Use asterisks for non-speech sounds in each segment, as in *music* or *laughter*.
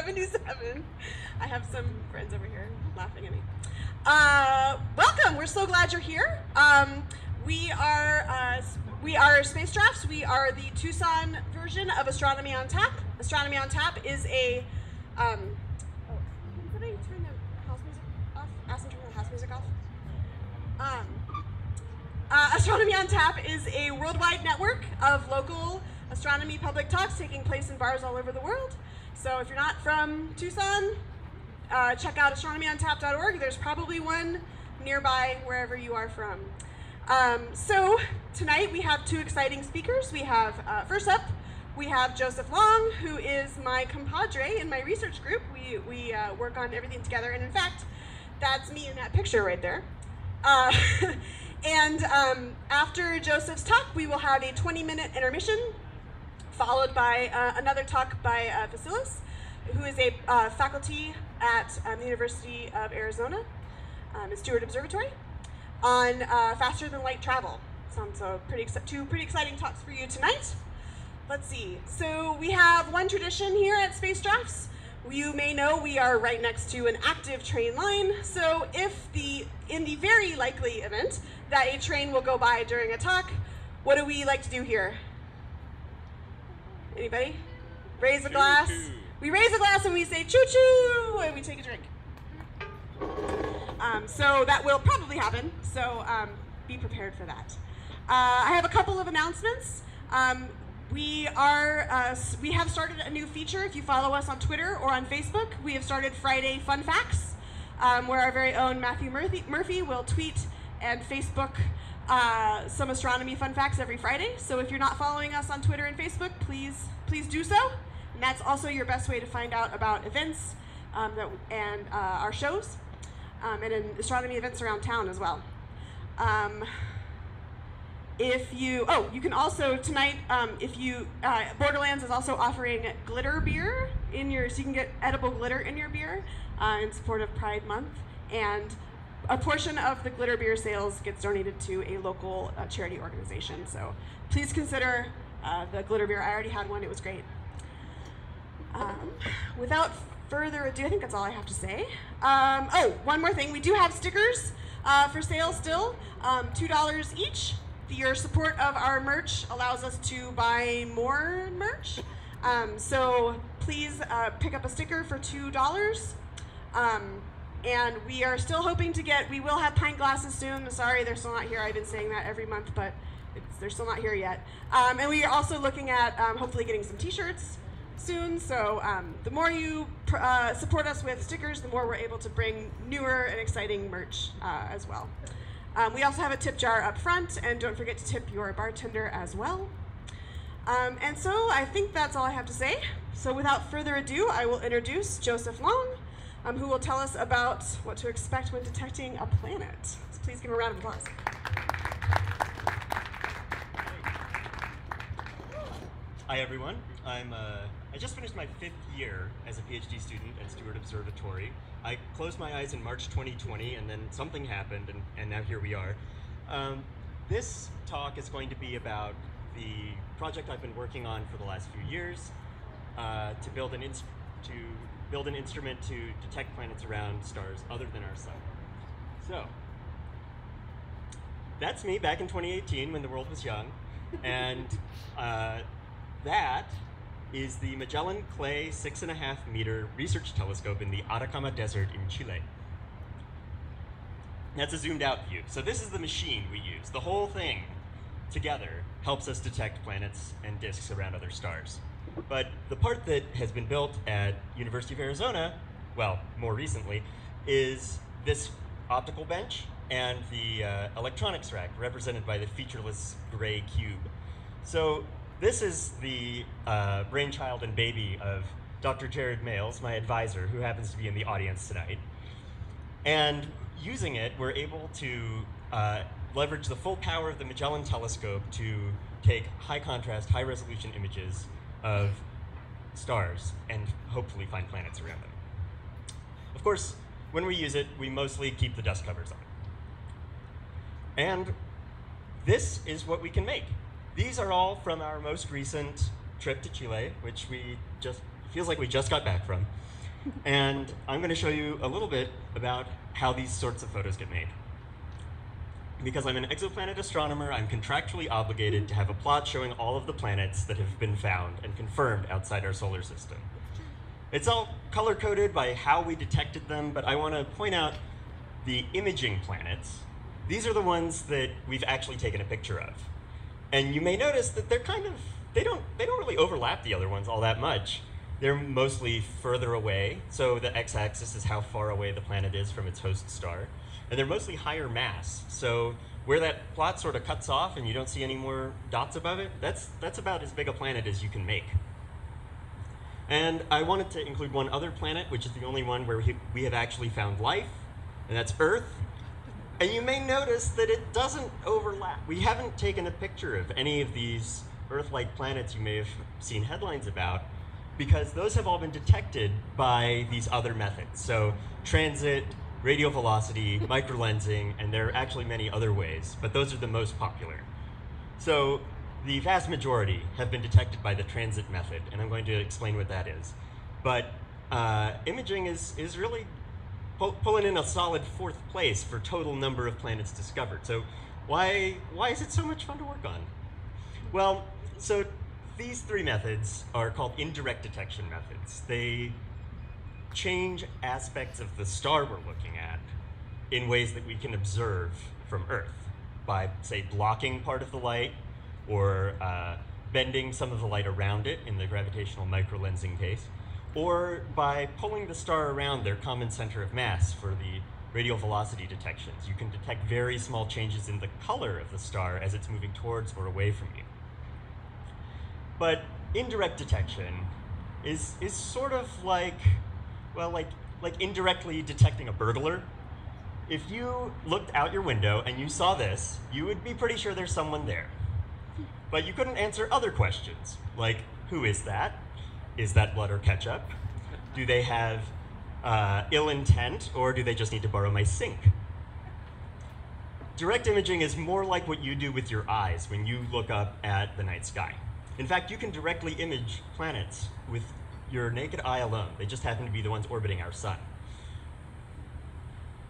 77. I have some friends over here laughing at me. Uh, welcome. We're so glad you're here. Um, we are uh, we are Space Drafts. We are the Tucson version of Astronomy on Tap. Astronomy on Tap is a um, oh, can the house music off? Turn the house music off. Um, uh, Astronomy on Tap is a worldwide network of local astronomy public talks taking place in bars all over the world. So if you're not from Tucson, uh, check out astronomyontap.org. There's probably one nearby wherever you are from. Um, so tonight we have two exciting speakers. We have, uh, first up, we have Joseph Long, who is my compadre in my research group. We, we uh, work on everything together, and in fact, that's me in that picture right there. Uh, *laughs* and um, after Joseph's talk, we will have a 20 minute intermission, followed by uh, another talk by uh, Vasilis, who is a uh, faculty at um, the University of Arizona um, Steward Observatory on uh, faster than light travel. Sounds uh, pretty two pretty exciting talks for you tonight. Let's see. So we have one tradition here at Space Drafts. You may know we are right next to an active train line. So if the in the very likely event that a train will go by during a talk, what do we like to do here? Anybody? Raise a glass. Choo-choo. We raise a glass and we say choo choo and we take a drink. Um, so that will probably happen. So um, be prepared for that. Uh, I have a couple of announcements. Um, we are uh, we have started a new feature. If you follow us on Twitter or on Facebook, we have started Friday Fun Facts, um, where our very own Matthew Murphy, Murphy will tweet and Facebook uh, some astronomy fun facts every Friday. So if you're not following us on Twitter and Facebook, please please do so. And that's also your best way to find out about events um, that, and uh, our shows um, and in astronomy events around town as well. Um, if you, oh, you can also tonight, um, if you, uh, Borderlands is also offering glitter beer in your, so you can get edible glitter in your beer uh, in support of Pride Month, and a portion of the glitter beer sales gets donated to a local uh, charity organization. So please consider uh, the glitter beer. I already had one; it was great. Um, without further ado, I think that's all I have to say. Um, oh, one more thing. We do have stickers uh, for sale still, um, $2 each. Your support of our merch allows us to buy more merch. Um, so please uh, pick up a sticker for $2. And we are still hoping to get, we will have pint glasses soon. Sorry, they're still not here. I've been saying that every month, but they're still not here yet. Um, and we are also looking at um, hopefully getting some t shirts soon. So um, the more you uh, support us with stickers, the more we're able to bring newer and exciting merch uh, as well. Um, we also have a tip jar up front, and don't forget to tip your bartender as well. Um, and so I think that's all I have to say. So without further ado, I will introduce Joseph Long, um, who will tell us about what to expect when detecting a planet. So please give him a round of applause. Hi everyone. I'm uh, I just finished my fifth year as a PhD student at Steward Observatory. I closed my eyes in March 2020, and then something happened, and, and now here we are. Um, this talk is going to be about the project I've been working on for the last few years uh, to build an to build an instrument to detect planets around stars other than our sun. So that's me back in 2018 when the world was young, *laughs* and uh, that is the Magellan Clay six and a half meter research telescope in the Atacama Desert in Chile. That's a zoomed out view. So this is the machine we use. The whole thing together helps us detect planets and disks around other stars. But the part that has been built at University of Arizona, well, more recently, is this optical bench and the uh, electronics rack represented by the featureless gray cube. So this is the uh, brainchild and baby of Dr. Jared Males, my advisor, who happens to be in the audience tonight. And using it, we're able to uh, leverage the full power of the Magellan telescope to take high contrast, high resolution images of stars and hopefully find planets around them. Of course, when we use it, we mostly keep the dust covers on. And this is what we can make. These are all from our most recent trip to Chile, which we just feels like we just got back from. and I'm going to show you a little bit about how these sorts of photos get made. Because I'm an exoplanet astronomer, I'm contractually obligated to have a plot showing all of the planets that have been found and confirmed outside our solar system. It's all color-coded by how we detected them, but I want to point out the imaging planets. These are the ones that we've actually taken a picture of. And you may notice that they're kind of, they don't, they don't really overlap the other ones all that much. They're mostly further away, so the x-axis is how far away the planet is from its host star. And they're mostly higher mass, so where that plot sort of cuts off and you don't see any more dots above it, that's, that's about as big a planet as you can make. And I wanted to include one other planet, which is the only one where we have actually found life, and that's Earth. And you may notice that it doesn't overlap. We haven't taken a picture of any of these Earth-like planets you may have seen headlines about, because those have all been detected by these other methods. So transit, radial velocity, microlensing, and there are actually many other ways, but those are the most popular. So the vast majority have been detected by the transit method, and I'm going to explain what that is. But uh, imaging is, is really pull, pulling in a solid fourth place for total number of planets discovered. So why, why is it so much fun to work on? Well, so these three methods are called indirect detection methods. They change aspects of the star we're looking at in ways that we can observe from Earth by, say, blocking part of the light or uh, bending some of the light around it in the gravitational microlensing case, or by pulling the star around their common center of mass for the radial velocity detections. You can detect very small changes in the color of the star as it's moving towards or away from you. But indirect detection is, is sort of like, well, like, like indirectly detecting a burglar. If you looked out your window and you saw this, you would be pretty sure there's someone there. But you couldn't answer other questions, like who is that? Is that blood or ketchup? Do they have uh, ill intent, or do they just need to borrow my sink? Direct imaging is more like what you do with your eyes when you look up at the night sky. In fact, you can directly image planets with your naked eye alone. They just happen to be the ones orbiting our sun.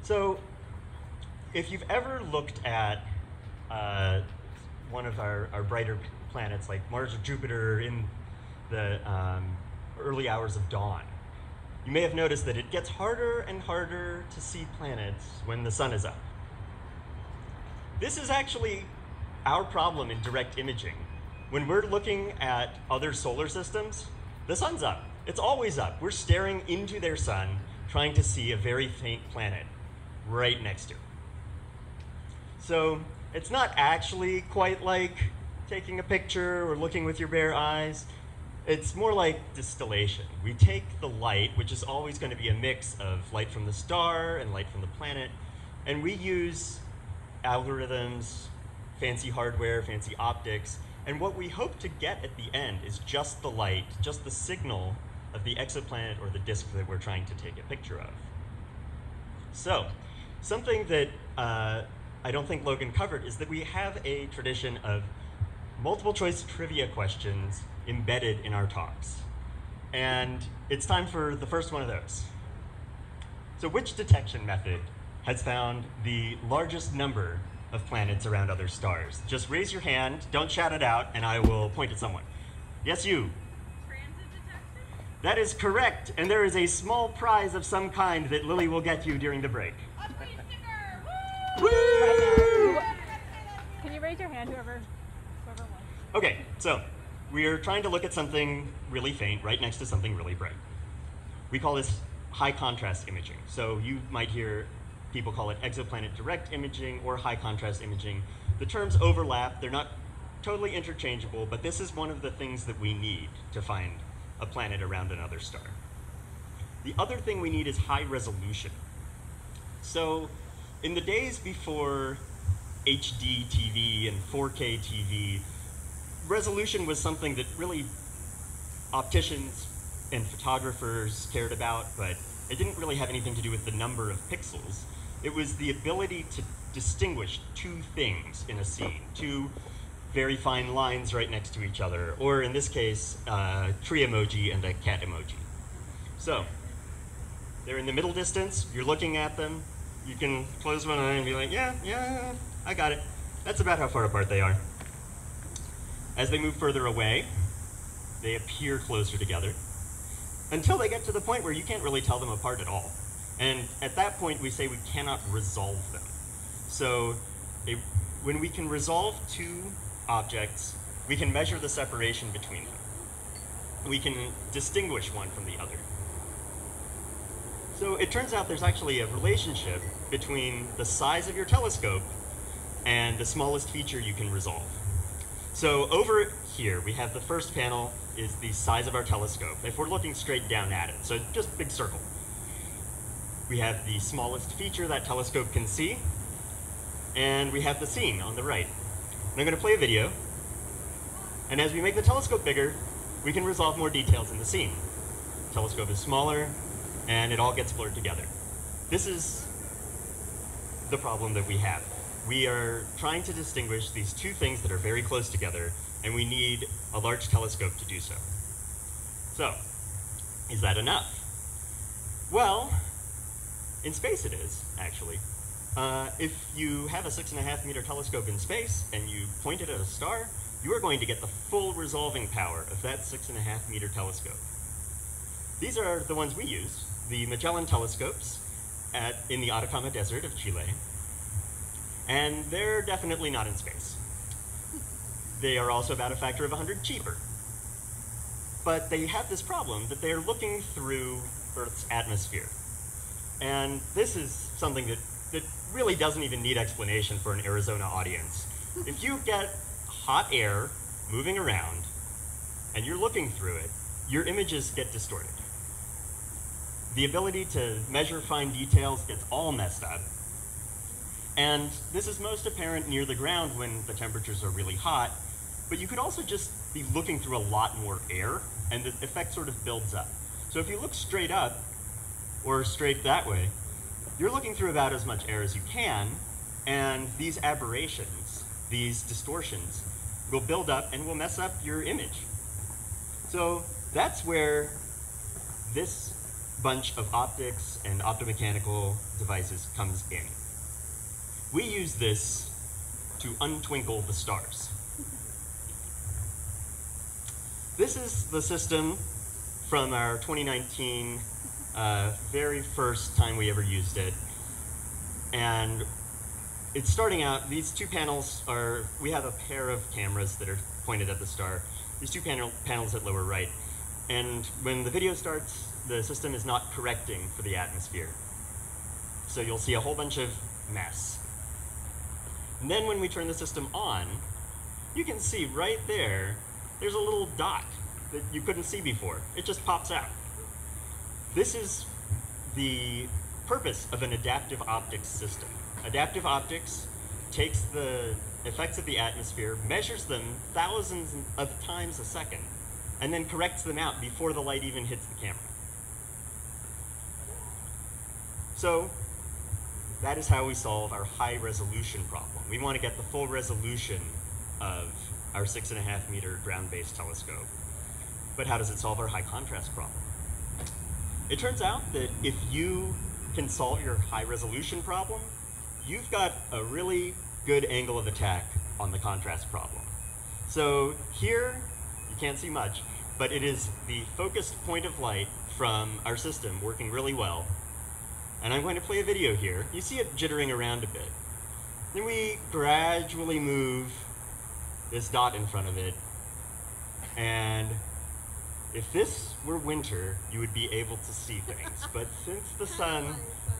So, if you've ever looked at uh, one of our, our brighter planets like Mars or Jupiter in the um, early hours of dawn. You may have noticed that it gets harder and harder to see planets when the sun is up. This is actually our problem in direct imaging. When we're looking at other solar systems, the sun's up. It's always up. We're staring into their sun, trying to see a very faint planet right next to it. So it's not actually quite like taking a picture or looking with your bare eyes. It's more like distillation. We take the light, which is always going to be a mix of light from the star and light from the planet, and we use algorithms, fancy hardware, fancy optics, and what we hope to get at the end is just the light, just the signal of the exoplanet or the disk that we're trying to take a picture of. So, something that uh, I don't think Logan covered is that we have a tradition of multiple choice trivia questions embedded in our talks. And it's time for the first one of those. So which detection method has found the largest number of planets around other stars? Just raise your hand, don't shout it out, and I will point at someone. Yes, you. That is correct, and there is a small prize of some kind that Lily will get you during the break. Woo! Can you raise your hand, whoever, whoever wants? Okay, so we are trying to look at something really faint right next to something really bright. We call this high contrast imaging. So you might hear people call it exoplanet direct imaging or high contrast imaging. The terms overlap, they're not totally interchangeable, but this is one of the things that we need to find a planet around another star. The other thing we need is high resolution. So in the days before HD TV and 4K TV, resolution was something that really opticians and photographers cared about, but it didn't really have anything to do with the number of pixels. It was the ability to distinguish two things in a scene, two very fine lines right next to each other, or in this case, a tree emoji and a cat emoji. So, They're in the middle distance. You're looking at them. You can close one eye and be like, yeah, yeah, I got it. That's about how far apart they are. As they move further away, they appear closer together until they get to the point where you can't really tell them apart at all. And at that point, we say we cannot resolve them. So a, when we can resolve two objects, we can measure the separation between them. We can distinguish one from the other. So it turns out there's actually a relationship between the size of your telescope and the smallest feature you can resolve. So over here, we have the first panel is the size of our telescope. If we're looking straight down at it, so just big circle. We have the smallest feature that telescope can see, and we have the scene on the right. I'm going to play a video, and as we make the telescope bigger, we can resolve more details in the scene. telescope is smaller, and it all gets blurred together. This is the problem that we have. We are trying to distinguish these two things that are very close together, and we need a large telescope to do so. So, is that enough? Well, in space it is, actually. Uh, if you have a six and a half meter telescope in space and you point it at a star, you are going to get the full resolving power of that six and a half meter telescope. These are the ones we use, the Magellan telescopes at, in the Atacama Desert of Chile, and they're definitely not in space. They are also about a factor of 100 cheaper. But they have this problem that they're looking through Earth's atmosphere. And this is something that, that really doesn't even need explanation for an Arizona audience. If you get hot air moving around and you're looking through it, your images get distorted. The ability to measure fine details gets all messed up. And this is most apparent near the ground when the temperatures are really hot, but you could also just be looking through a lot more air, and the effect sort of builds up. So if you look straight up, or straight that way, you're looking through about as much air as you can, and these aberrations, these distortions, will build up and will mess up your image. So that's where this bunch of optics and optomechanical devices comes in. We use this to untwinkle the stars. This is the system from our 2019 uh, very first time we ever used it. And it's starting out, these two panels are, we have a pair of cameras that are pointed at the star. These two panel, panels at lower right. And when the video starts, the system is not correcting for the atmosphere. So you'll see a whole bunch of mess. And then when we turn the system on, you can see right there there's a little dot that you couldn't see before. It just pops out. This is the purpose of an adaptive optics system. Adaptive optics takes the effects of the atmosphere, measures them thousands of times a second, and then corrects them out before the light even hits the camera. So that is how we solve our high resolution problem. We want to get the full resolution of our six and a half meter ground-based telescope. But how does it solve our high contrast problem? It turns out that if you can solve your high resolution problem, you've got a really good angle of attack on the contrast problem. So here, you can't see much, but it is the focused point of light from our system working really well. And I'm going to play a video here. You see it jittering around a bit. Then we gradually move this dot in front of it. And if this were winter, you would be able to see things. but since the sun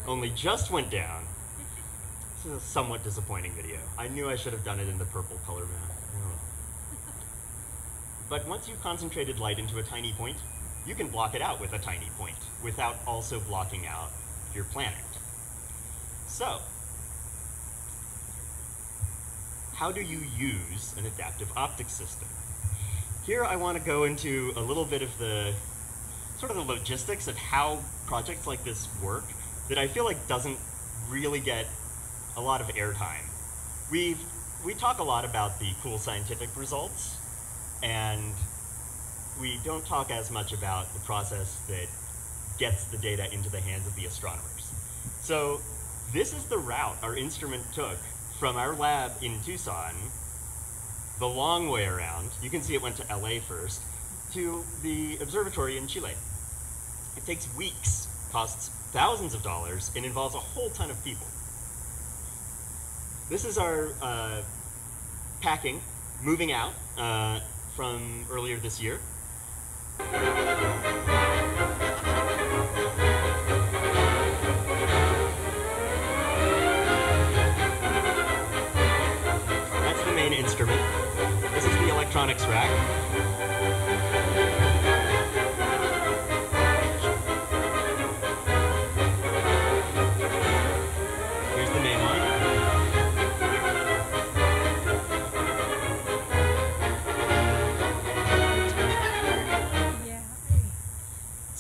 only just went down, this is a somewhat disappointing video. I knew I should have done it in the purple color map. But once you've concentrated light into a tiny point, you can block it out with a tiny point without also blocking out your planet. So, how do you use an adaptive optics system? Here I want to go into a little bit of the sort of the logistics of how projects like this work that I feel like doesn't really get a lot of airtime. we we talk a lot about the cool scientific results, and we don't talk as much about the process that gets the data into the hands of the astronomers. So this is the route our instrument took from our lab in Tucson, the long way around. You can see it went to LA first, to the observatory in Chile. It takes weeks, costs thousands of dollars, and involves a whole ton of people. This is our uh, packing, moving out uh, from earlier this year.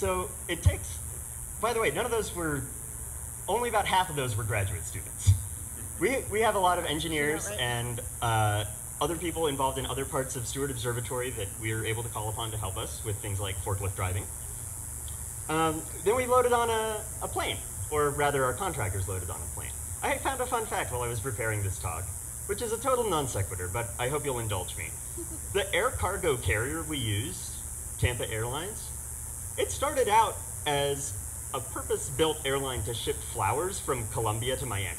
So it takes, by the way, none of those were, only about half of those were graduate students. We, we have a lot of engineers right? and uh, other people involved in other parts of Steward Observatory that we are able to call upon to help us with things like forklift driving. Um, then we loaded on a, a plane, or rather, our contractors loaded on a plane. I found a fun fact while I was preparing this talk, which is a total non sequitur, but I hope you'll indulge me. *laughs* The air cargo carrier we used, Tampa Airlines, it started out as a purpose-built airline to ship flowers from Colombia to Miami.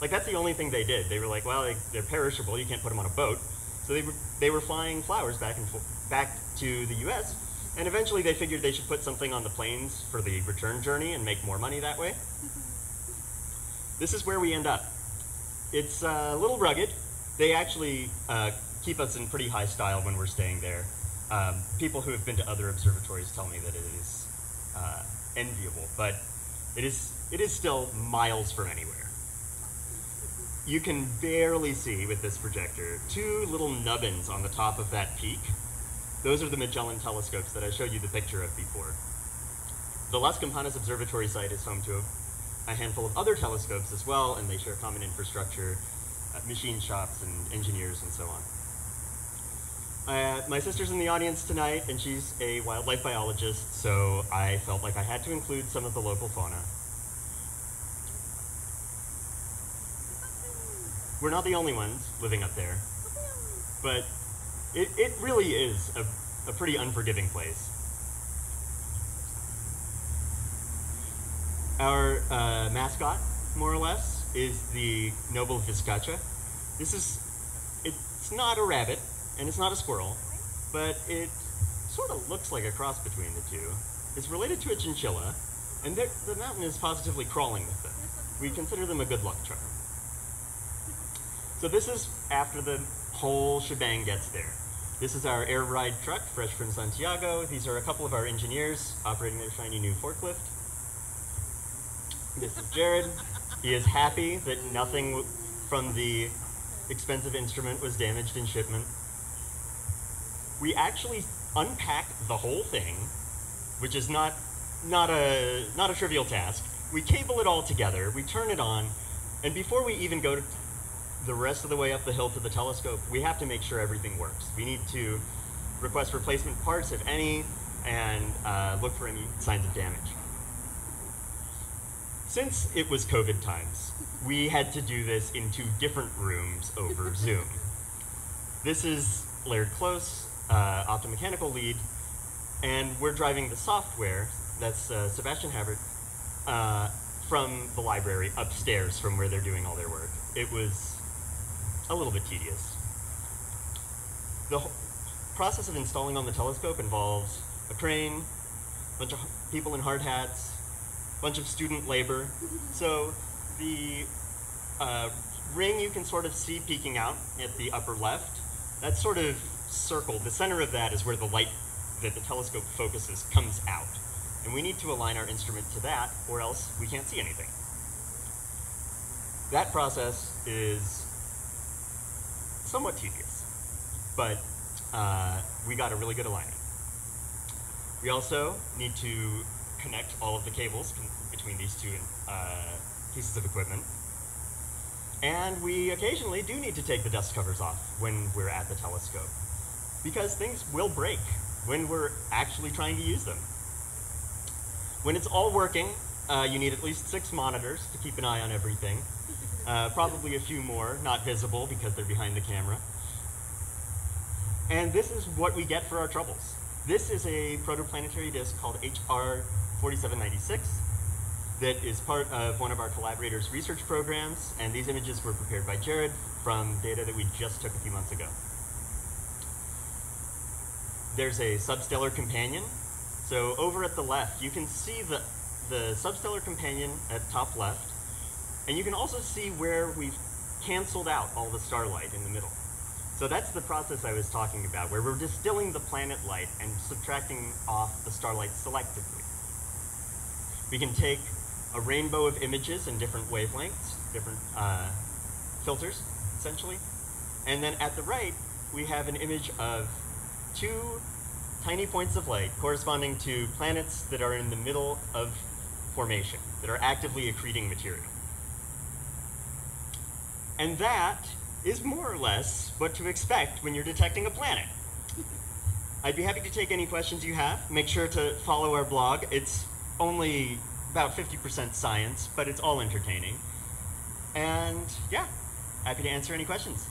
Like that's the only thing they did. They were like, well, they, they're perishable. You can't put them on a boat. So they were they were flying flowers back and back to the U.S. And eventually they figured they should put something on the planes for the return journey and make more money that way. *laughs* this is where we end up. It's uh, a little rugged. They actually uh, keep us in pretty high style when we're staying there. Um, people who have been to other observatories tell me that it is uh, enviable, but it is it is still miles from anywhere. You can barely see with this projector two little nubbins on the top of that peak. Those are the Magellan telescopes that I showed you the picture of before. The Las Campanas Observatory site is home to a handful of other telescopes as well, and they share common infrastructure, uh, machine shops, and engineers, and so on. Uh, my sister's in the audience tonight, and she's a wildlife biologist, so I felt like I had to include some of the local fauna. We're not the only ones living up there, but it, it really is a, a pretty unforgiving place. Our uh, mascot, more or less, is the noble Vizcacha. This is, it's not a rabbit, and it's not a squirrel, but it sort of looks like a cross between the two. It's related to a chinchilla, and the mountain is positively crawling with them. We consider them a good luck charm. So this is after the whole shebang gets there. This is our air ride truck, fresh from Santiago. These are a couple of our engineers operating their shiny new forklift. This is Jared. He is happy that nothing from the expensive instrument was damaged in shipment. We actually unpacked the whole thing, which is not not a not a trivial task. We cable it all together, we turn it on, and before we even go the rest of the way up the hill to the telescope, we have to make sure everything works. We need to request replacement parts, if any, and uh, look for any signs of damage. Since it was COVID times, we had to do this in two different rooms over *laughs* Zoom. This is Laird Close, uh, optomechanical lead, and we're driving the software, that's uh, Sebastian Haffert, uh, from the library upstairs from where they're doing all their work. It was a little bit tedious. The whole process of installing on the telescope involves a crane, a bunch of people in hard hats, a bunch of student labor. *laughs* So the uh, ring you can sort of see peeking out at the upper left, that's sort of circled. The center of that is where the light that the telescope focuses comes out. And we need to align our instrument to that, or else we can't see anything. That process is somewhat tedious, but uh, we got a really good alignment. We also need to connect all of the cables between these two uh, pieces of equipment. And we occasionally do need to take the dust covers off when we're at the telescope because things will break when we're actually trying to use them. When it's all working, uh, you need at least six monitors to keep an eye on everything. *laughs* Uh, probably a few more, not visible because they're behind the camera. And this is what we get for our troubles. This is a protoplanetary disk called HR 4796 that is part of one of our collaborators' research programs, and these images were prepared by Jared from data that we just took a few months ago. There's a substellar companion. So over at the left, you can see the, the substellar companion at top left, and you can also see where we've canceled out all the starlight in the middle. So that's the process I was talking about, where we're distilling the planet light and subtracting off the starlight selectively. We can take a rainbow of images in different wavelengths, different uh, filters, essentially. And then at the right, we have an image of two tiny points of light corresponding to planets that are in the middle of formation, that are actively accreting material. And that is more or less what to expect when you're detecting a planet. I'd be happy to take any questions you have. Make sure to follow our blog. It's only about 50% science, but it's all entertaining. And yeah, happy to answer any questions.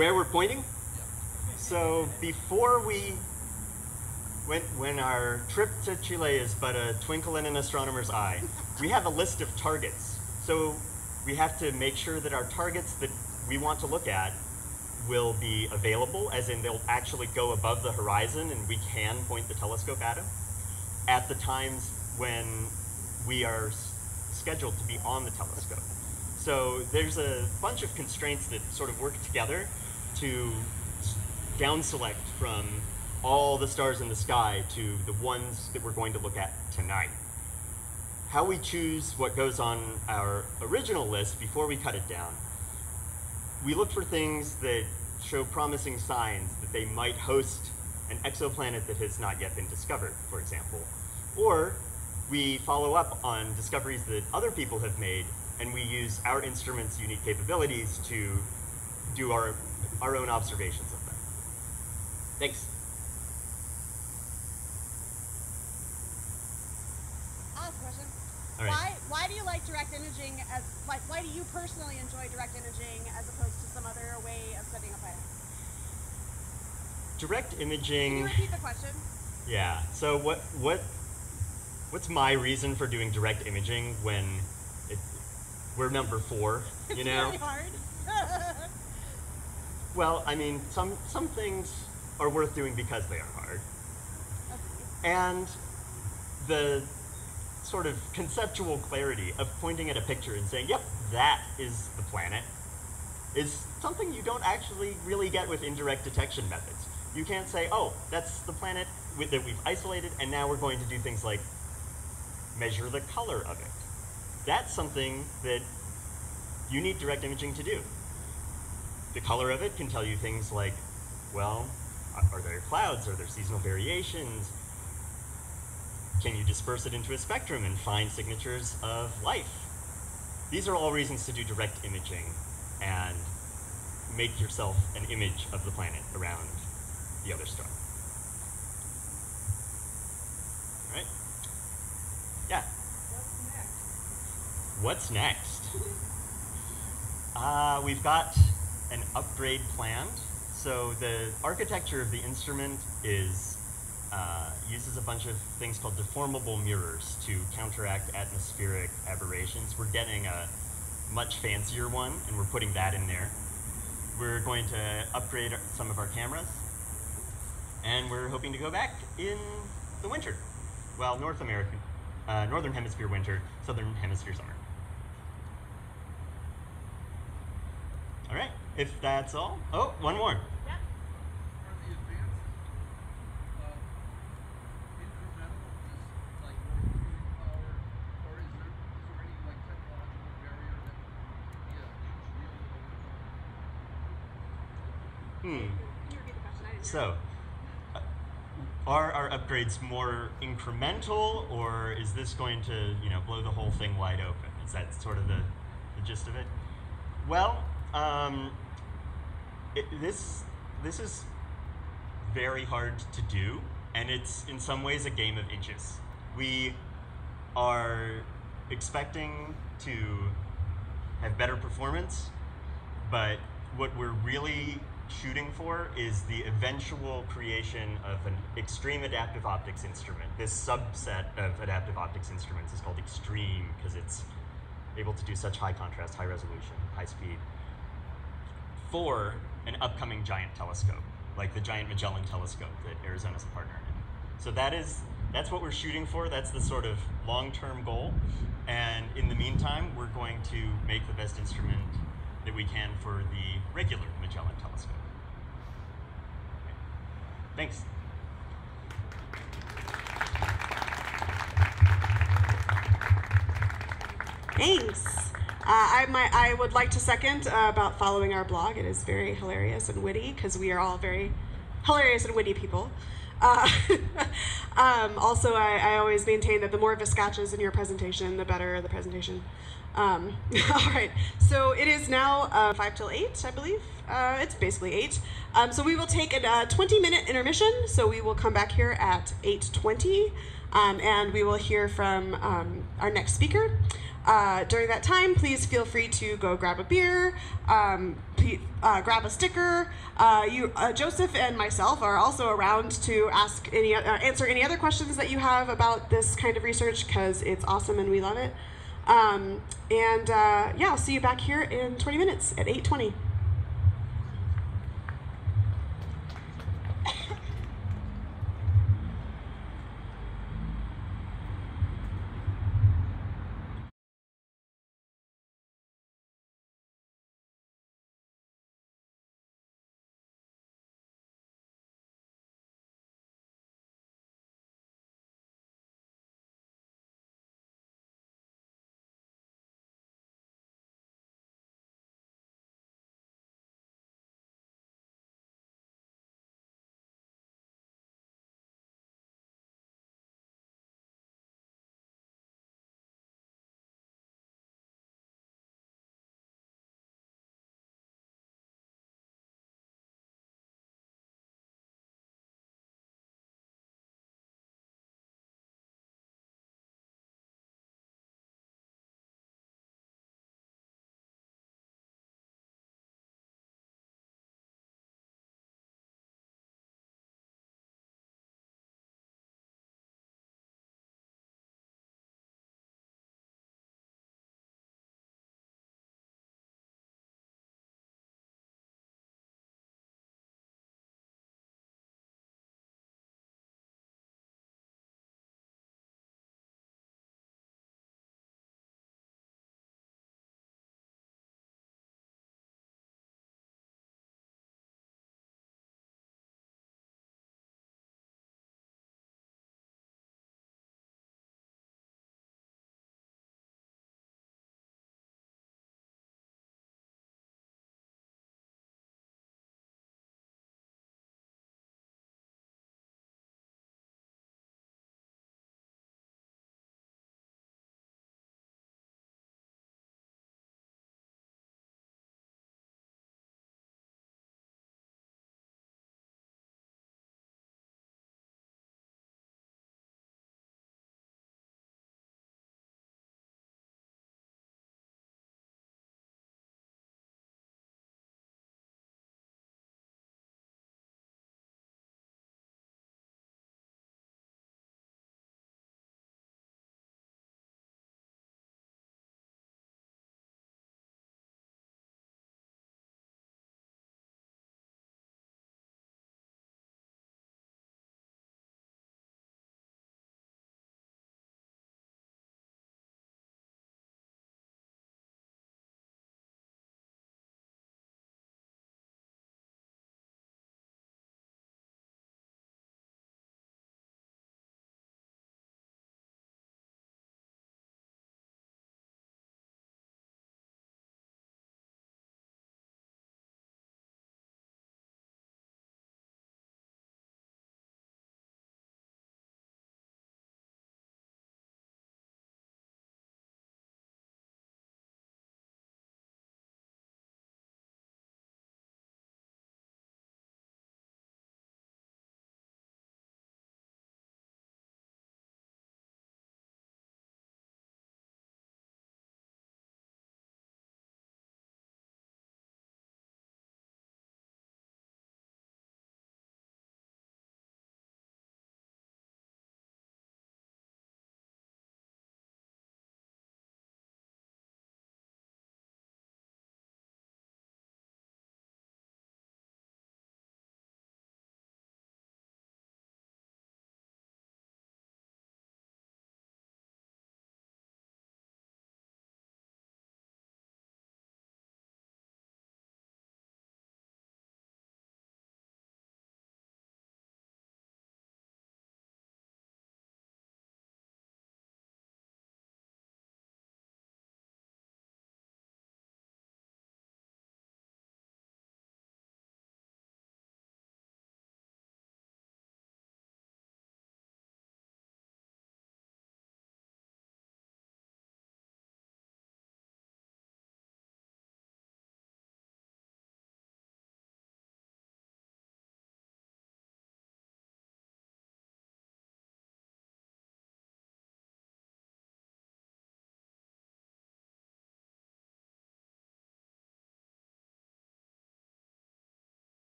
Where we're pointing? So before we when, when our trip to Chile is but a twinkle in an astronomer's eye, we have a list of targets. So we have to make sure that our targets that we want to look at will be available, as in they'll actually go above the horizon and we can point the telescope at them at the times when we are scheduled to be on the telescope. So there's a bunch of constraints that sort of work together to down select from all the stars in the sky to the ones that we're going to look at tonight. How we choose what goes on our original list before we cut it down, we look for things that show promising signs that they might host an exoplanet that has not yet been discovered, for example. Or we follow up on discoveries that other people have made and we use our instrument's unique capabilities to do our, our own observations of them. Thanks. All right. Why, why do you like direct imaging as, like, why do you personally enjoy direct imaging as opposed to some other way of studying a planet? Direct imaging. Can you repeat the question? Yeah. So what what what's my reason for doing direct imaging when it, we're number four? *laughs* You know. *laughs* Well, I mean, some some things are worth doing because they are hard. And the sort of conceptual clarity of pointing at a picture and saying, yep, that is the planet, is something you don't actually really get with indirect detection methods. You can't say, oh, that's the planet that we've isolated, and now we're going to do things like measure the color of it. That's something that you need direct imaging to do. The color of it can tell you things like, well, are there clouds? Are there seasonal variations? Can you disperse it into a spectrum and find signatures of life? These are all reasons to do direct imaging and make yourself an image of the planet around the other star. All right? Yeah? What's next? *laughs* Uh, we've got an upgrade planned. So the architecture of the instrument is uh, uses a bunch of things called deformable mirrors to counteract atmospheric aberrations. We're getting a much fancier one, and we're putting that in there. We're going to upgrade some of our cameras, and we're hoping to go back in the winter. Well, North American, uh, Northern Hemisphere winter, Southern Hemisphere summer. All right, if that's all. Oh, one more. Yeah. Hmm. So, uh, are our upgrades more incremental, or is this going to, you know, blow the whole thing wide open? Is that sort of the, the gist of it? Well, um, it, this this is very hard to do, and it's in some ways a game of inches. We are expecting to have better performance, but what we're really shooting for is the eventual creation of an extreme adaptive optics instrument. This subset of adaptive optics instruments is called extreme because it's able to do such high contrast, high resolution, high speed for an upcoming giant telescope, like the Giant Magellan Telescope that Arizona's a partner in. So that is that's what we're shooting for. That's the sort of long-term goal. And in the meantime, we're going to make the best instrument that we can for the regular Magellan Telescope. Okay. Thanks. Thanks. Uh, I, might, I would like to second uh, about following our blog. It is very hilarious and witty because we are all very hilarious and witty people. Uh, *laughs* um, also, I, I, always maintain that the more viscachas in your presentation, the better the presentation. Um, *laughs* all right, so it is now uh, 5 till 8, I believe. Uh, it's basically 8. Um, so we will take a 20-minute intermission, so we will come back here at 8.20, um, and we will hear from um, our next speaker. Uh, during that time, please feel free to go grab a beer, um, uh, grab a sticker. Uh, you, uh, Joseph and myself are also around to ask any, uh, answer any other questions that you have about this kind of research because it's awesome and we love it. Um, and yeah, I'll see you back here in 20 minutes at 8:20.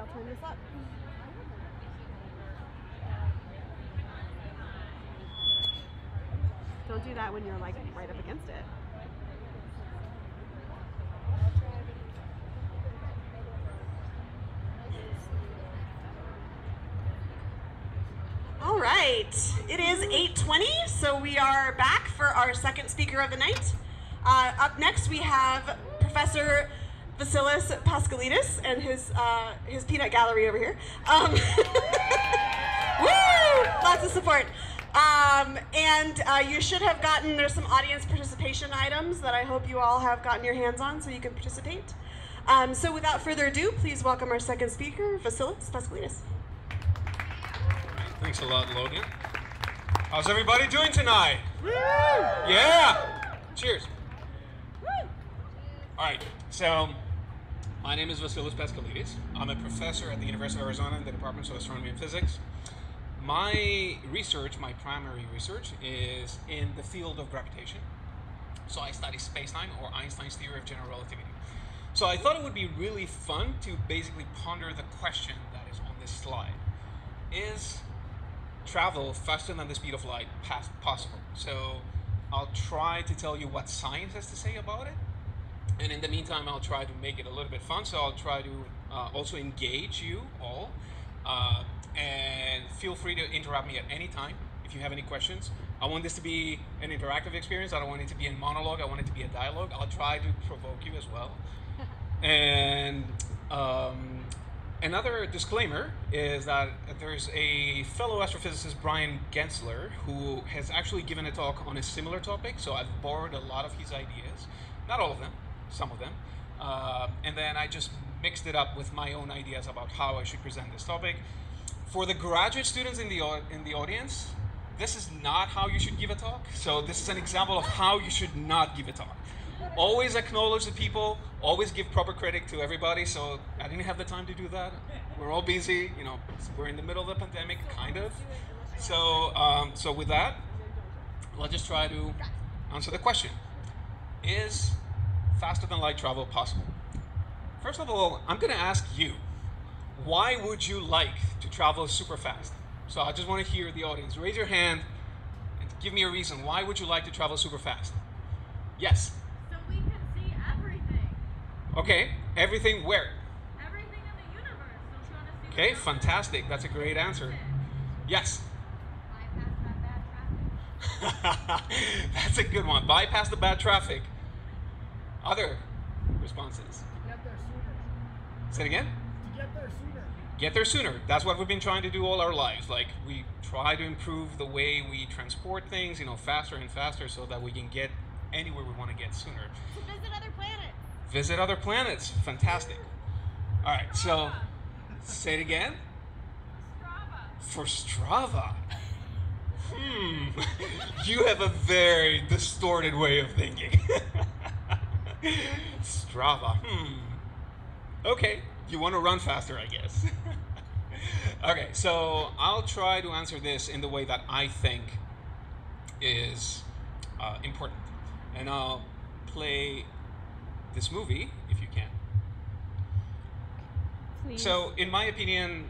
I'll turn this up. Don't do that when you're like right up against it. All right, it is 8:20, so we are back for our second speaker of the night. Uh, up next, we have Professor Vasilis Paschalidis and his uh, his peanut gallery over here. Um, *laughs* woo! Lots of support. Um, and uh, you should have gotten, there's some audience participation items that I hope you all have gotten your hands on so you can participate. Um, so without further ado, please welcome our second speaker, Vasilis Paschalidis. Thanks a lot, Logan. How's everybody doing tonight? Yeah! Cheers. All right, so my name is Vasilis Paschalidis. I'm a professor at the University of Arizona in the Department of Astronomy and Physics. My research, my primary research, is in the field of gravitation. So I study spacetime or Einstein's theory of general relativity. So I thought it would be really fun to basically ponder the question that is on this slide. Is travel faster than the speed of light possible? So I'll try to tell you what science has to say about it. And in the meantime, I'll try to make it a little bit fun. So I'll try to uh, also engage you all. Uh, and feel free to interrupt me at any time if you have any questions. I want this to be an interactive experience. I don't want it to be a monologue. I want it to be a dialogue. I'll try to provoke you as well. *laughs* and um, another disclaimer is that there's a fellow astrophysicist, Brian Gensler, who has actually given a talk on a similar topic. So I've borrowed a lot of his ideas, not all of them, some of them. Uh, and then I just mixed it up with my own ideas about how I should present this topic. For the graduate students in the in the audience, this is not how you should give a talk. So this is an example of how you should not give a talk. Always acknowledge the people. Always give proper credit to everybody. So I didn't have the time to do that. We're all busy. You know, we're in the middle of the pandemic, kind of. So um, so with that, let's just try to answer the question: Is faster than light travel possible? First of all, I'm going to ask you why would you like to travel super fast? So I just want to hear the audience. Raise your hand and give me a reason. Why would you like to travel super fast? Yes. So we can see everything. Okay. Everything where? Everything in the universe. Don't you want to see Okay, fantastic. That's a great answer. Yes. Bypass that bad traffic. *laughs* That's a good one. Bypass the bad traffic. Other responses. Get there sooner. Say it again. To get there sooner. get there sooner. That's what we've been trying to do all our lives. Like we try to improve the way we transport things, you know, faster and faster so that we can get anywhere we want to get sooner. To visit other planets. Visit other planets. Fantastic. All right, so say it again. Strava. For Strava. Hmm. *laughs* you have a very distorted way of thinking. *laughs* Strava. Hmm. Okay, you want to run faster, I guess. *laughs* okay, so I'll try to answer this in the way that I think is uh, important. And I'll play this movie, if you can. Please. So, in my opinion,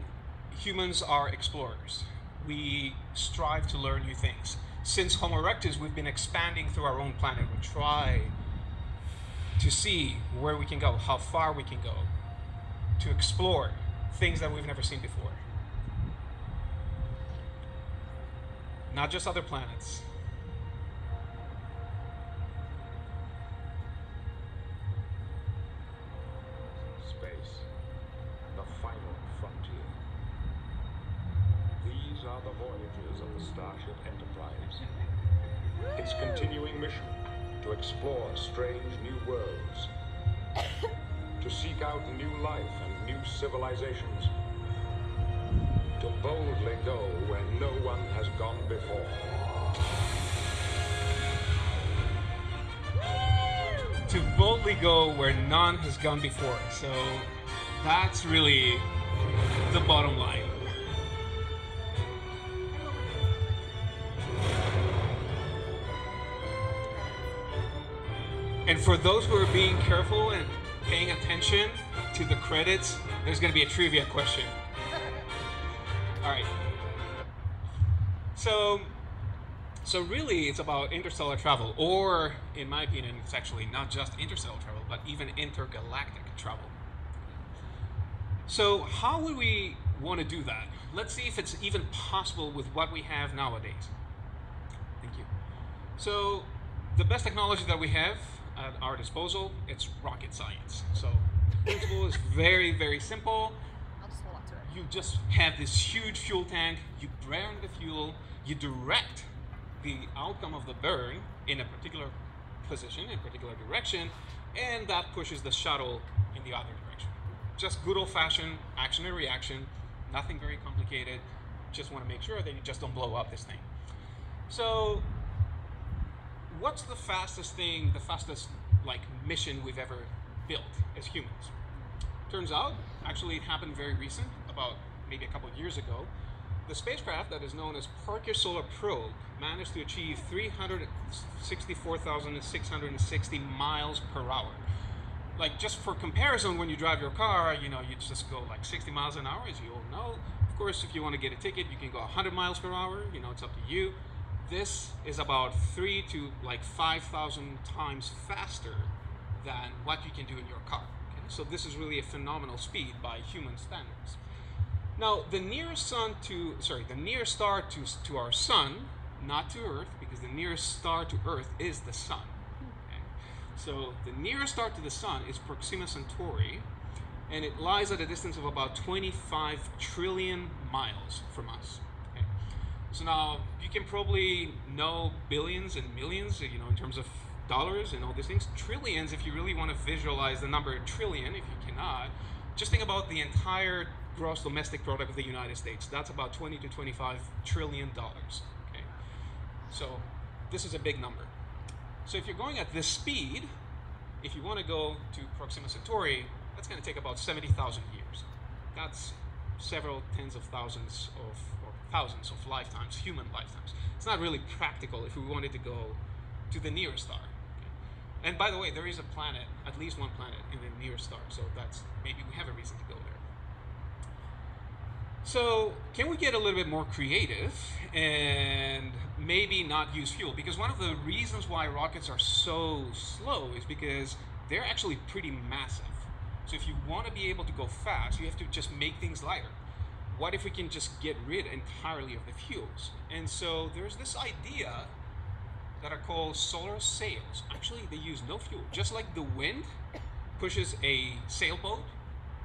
humans are explorers. We strive to learn new things. Since Homo erectus, we've been expanding through our own planet. We try to see where we can go, how far we can go, to explore things that we've never seen before. Not just other planets. Go where none has gone before. So that's really the bottom line. And for those who are being careful and paying attention to the credits, there's going to be a trivia question. *laughs* All right. So, so really, it's about interstellar travel, or in my opinion, it's actually not just interstellar travel, but even intergalactic travel. So, how would we want to do that? Let's see if it's even possible with what we have nowadays. Thank you. So, the best technology that we have at our disposal, it's rocket science. So, the principle is very, very simple. I'll just hold on to it. You just have this huge fuel tank, you burn the fuel, you direct the outcome of the burn in a particular position, in a particular direction, and that pushes the shuttle in the other direction. Just good old fashioned action and reaction, nothing very complicated. Just want to make sure that you just don't blow up this thing. So, what's the fastest thing, the fastest like mission we've ever built as humans? Turns out, actually, it happened very recent, about maybe a couple of years ago. The spacecraft that is known as Parker Solar Probe managed to achieve 364,660 miles per hour. Like just for comparison, when you drive your car, you know, you just go like 60 miles an hour, as you all know. Of course, if you want to get a ticket, you can go 100 miles per hour. You know, it's up to you. This is about three to like 5,000 times faster than what you can do in your car. Okay? So this is really a phenomenal speed by human standards. Now, the nearest sun to sorry, the nearest star to to our sun, not to Earth, because the nearest star to Earth is the sun. Okay? So the nearest star to the sun is Proxima Centauri, and it lies at a distance of about 25 trillion miles from us. Okay? So now you can probably know billions and millions, you know, in terms of dollars and all these things. Trillions, if you really want to visualize the number trillion, if you cannot, just think about the entire gross domestic product of the United States. That's about 20 to 25 trillion dollars. Okay, so this is a big number. So if you're going at this speed, if you want to go to Proxima Centauri, that's going to take about 70,000 years. That's several tens of thousands of or thousands of lifetimes, human lifetimes. It's not really practical if we wanted to go to the nearest star. And by the way, there is a planet, at least one planet in the nearest star, so that's maybe we have a reason to go there. So, can we get a little bit more creative and maybe not use fuel? Because one of the reasons why rockets are so slow is because they're actually pretty massive. So, if you want to be able to go fast, you have to just make things lighter. What if we can just get rid entirely of the fuels? And so, there's this idea that are called solar sails. Actually, they use no fuel. Just like the wind pushes a sailboat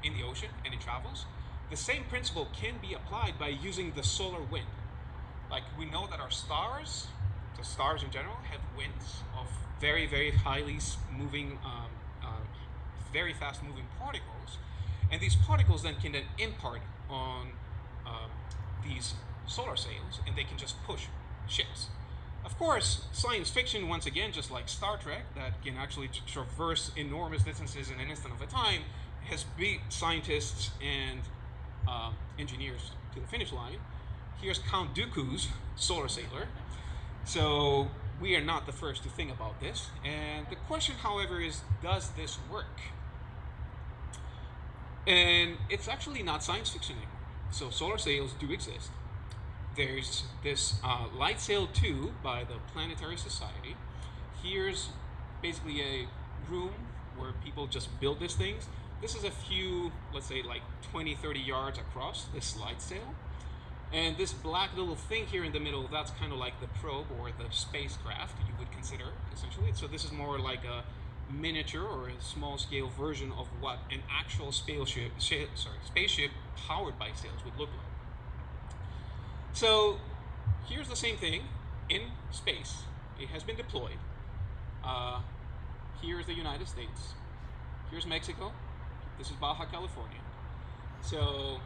in the ocean and it travels, the same principle can be applied by using the solar wind. Like we know that our stars, the stars in general, have winds of very, very highly moving, um, uh, very fast moving particles. And these particles then can then impart on um, these solar sails and they can just push ships. Of course, science fiction, once again, just like Star Trek, that can actually traverse enormous distances in an instant of a time, has beat scientists and uh, engineers to the finish line. Here's Count Dooku's solar sailer. So we are not the first to think about this. And the question, however, is does this work? And it's actually not science fiction anymore. So solar sails do exist. There's this uh, Light Sail 2 by the Planetary Society. Here's basically a room where people just build these things. This is a few, let's say like 20, 30 yards across, this light sail. And this black little thing here in the middle, that's kind of like the probe or the spacecraft you would consider, essentially. So this is more like a miniature or a small scale version of what an actual spaceship, shi- sorry, spaceship powered by sails would look like. So here's the same thing in space. It has been deployed. Uh, here's the United States. Here's Mexico. This is Baja California. So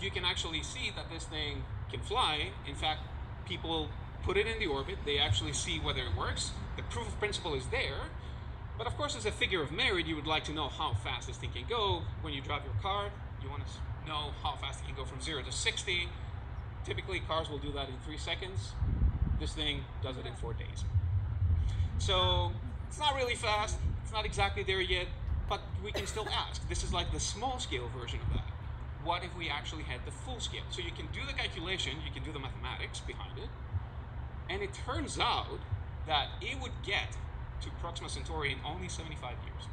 you can actually see that this thing can fly. In fact, people put it in the orbit. They actually see whether it works. The proof of principle is there. But of course, as a figure of merit, you would like to know how fast this thing can go. When you drive your car, you want to know how fast it can go from zero to 60. Typically, cars will do that in three seconds. This thing does it in four days. So it's not really fast. It's not exactly there yet, but we can still ask. This is like the small scale version of that. What if we actually had the full scale? So you can do the calculation, you can do the mathematics behind it, and it turns out that it would get to Proxima Centauri in only 75 years.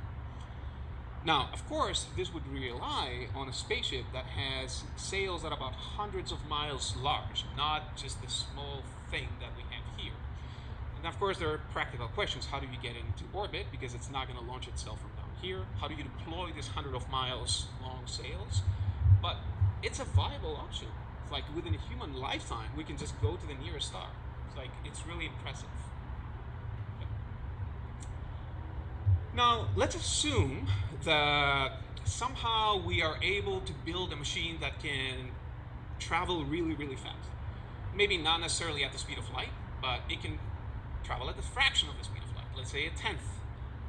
Now, of course, this would rely on a spaceship that has sails that are about hundreds of miles large, not just the small thing that we have here. And of course, there are practical questions. How do you get into orbit? Because it's not going to launch itself from here. How do you deploy this hundred of miles long sails? But it's a viable option. It's like within a human lifetime, we can just go to the nearest star. It's like, it's really impressive. Now, let's assume that somehow we are able to build a machine that can travel really, really fast. Maybe not necessarily at the speed of light, but it can travel at a fraction of the speed of light. Let's say a tenth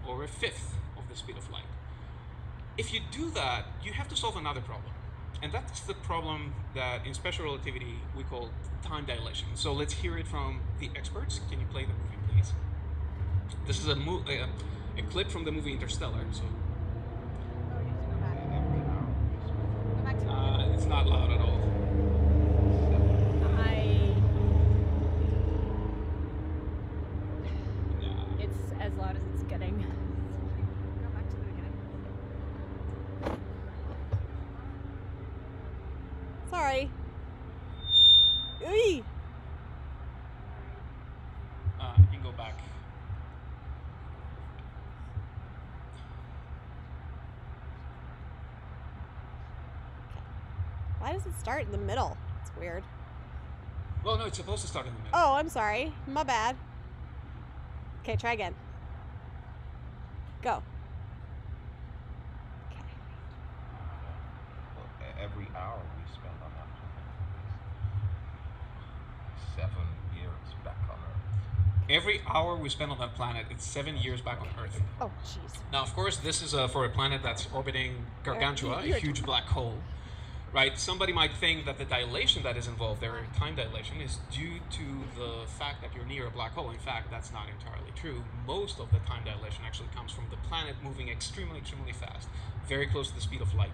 or a fifth the speed of light. If you do that, you have to solve another problem. And that's the problem that in special relativity we call time dilation. So let's hear it from the experts. Can you play the movie, please? This is a, a, a clip from the movie Interstellar. So Oh, you have to go back. Go back to uh, it's not loud at all. I. Yeah. It's as loud as it's getting. Go back to the beginning. Sorry. Ooh. Uh, you can go back. Why does it start in the middle? It's weird. Well, no, it's supposed to start in the middle. Oh, I'm sorry. My bad. Okay, try again. Go. Okay. Well, every hour we spend on that planet is seven years back on Earth. Every hour we spend on that planet, it's seven years back on Earth. Oh, jeez. Now, of course, this is uh, for a planet that's orbiting Gargantua, a huge black hole. Right? Somebody might think that the dilation that is involved there, time dilation, is due to the fact that you're near a black hole. In fact, that's not entirely true. Most of the time dilation actually comes from the planet moving extremely, extremely fast, very close to the speed of light.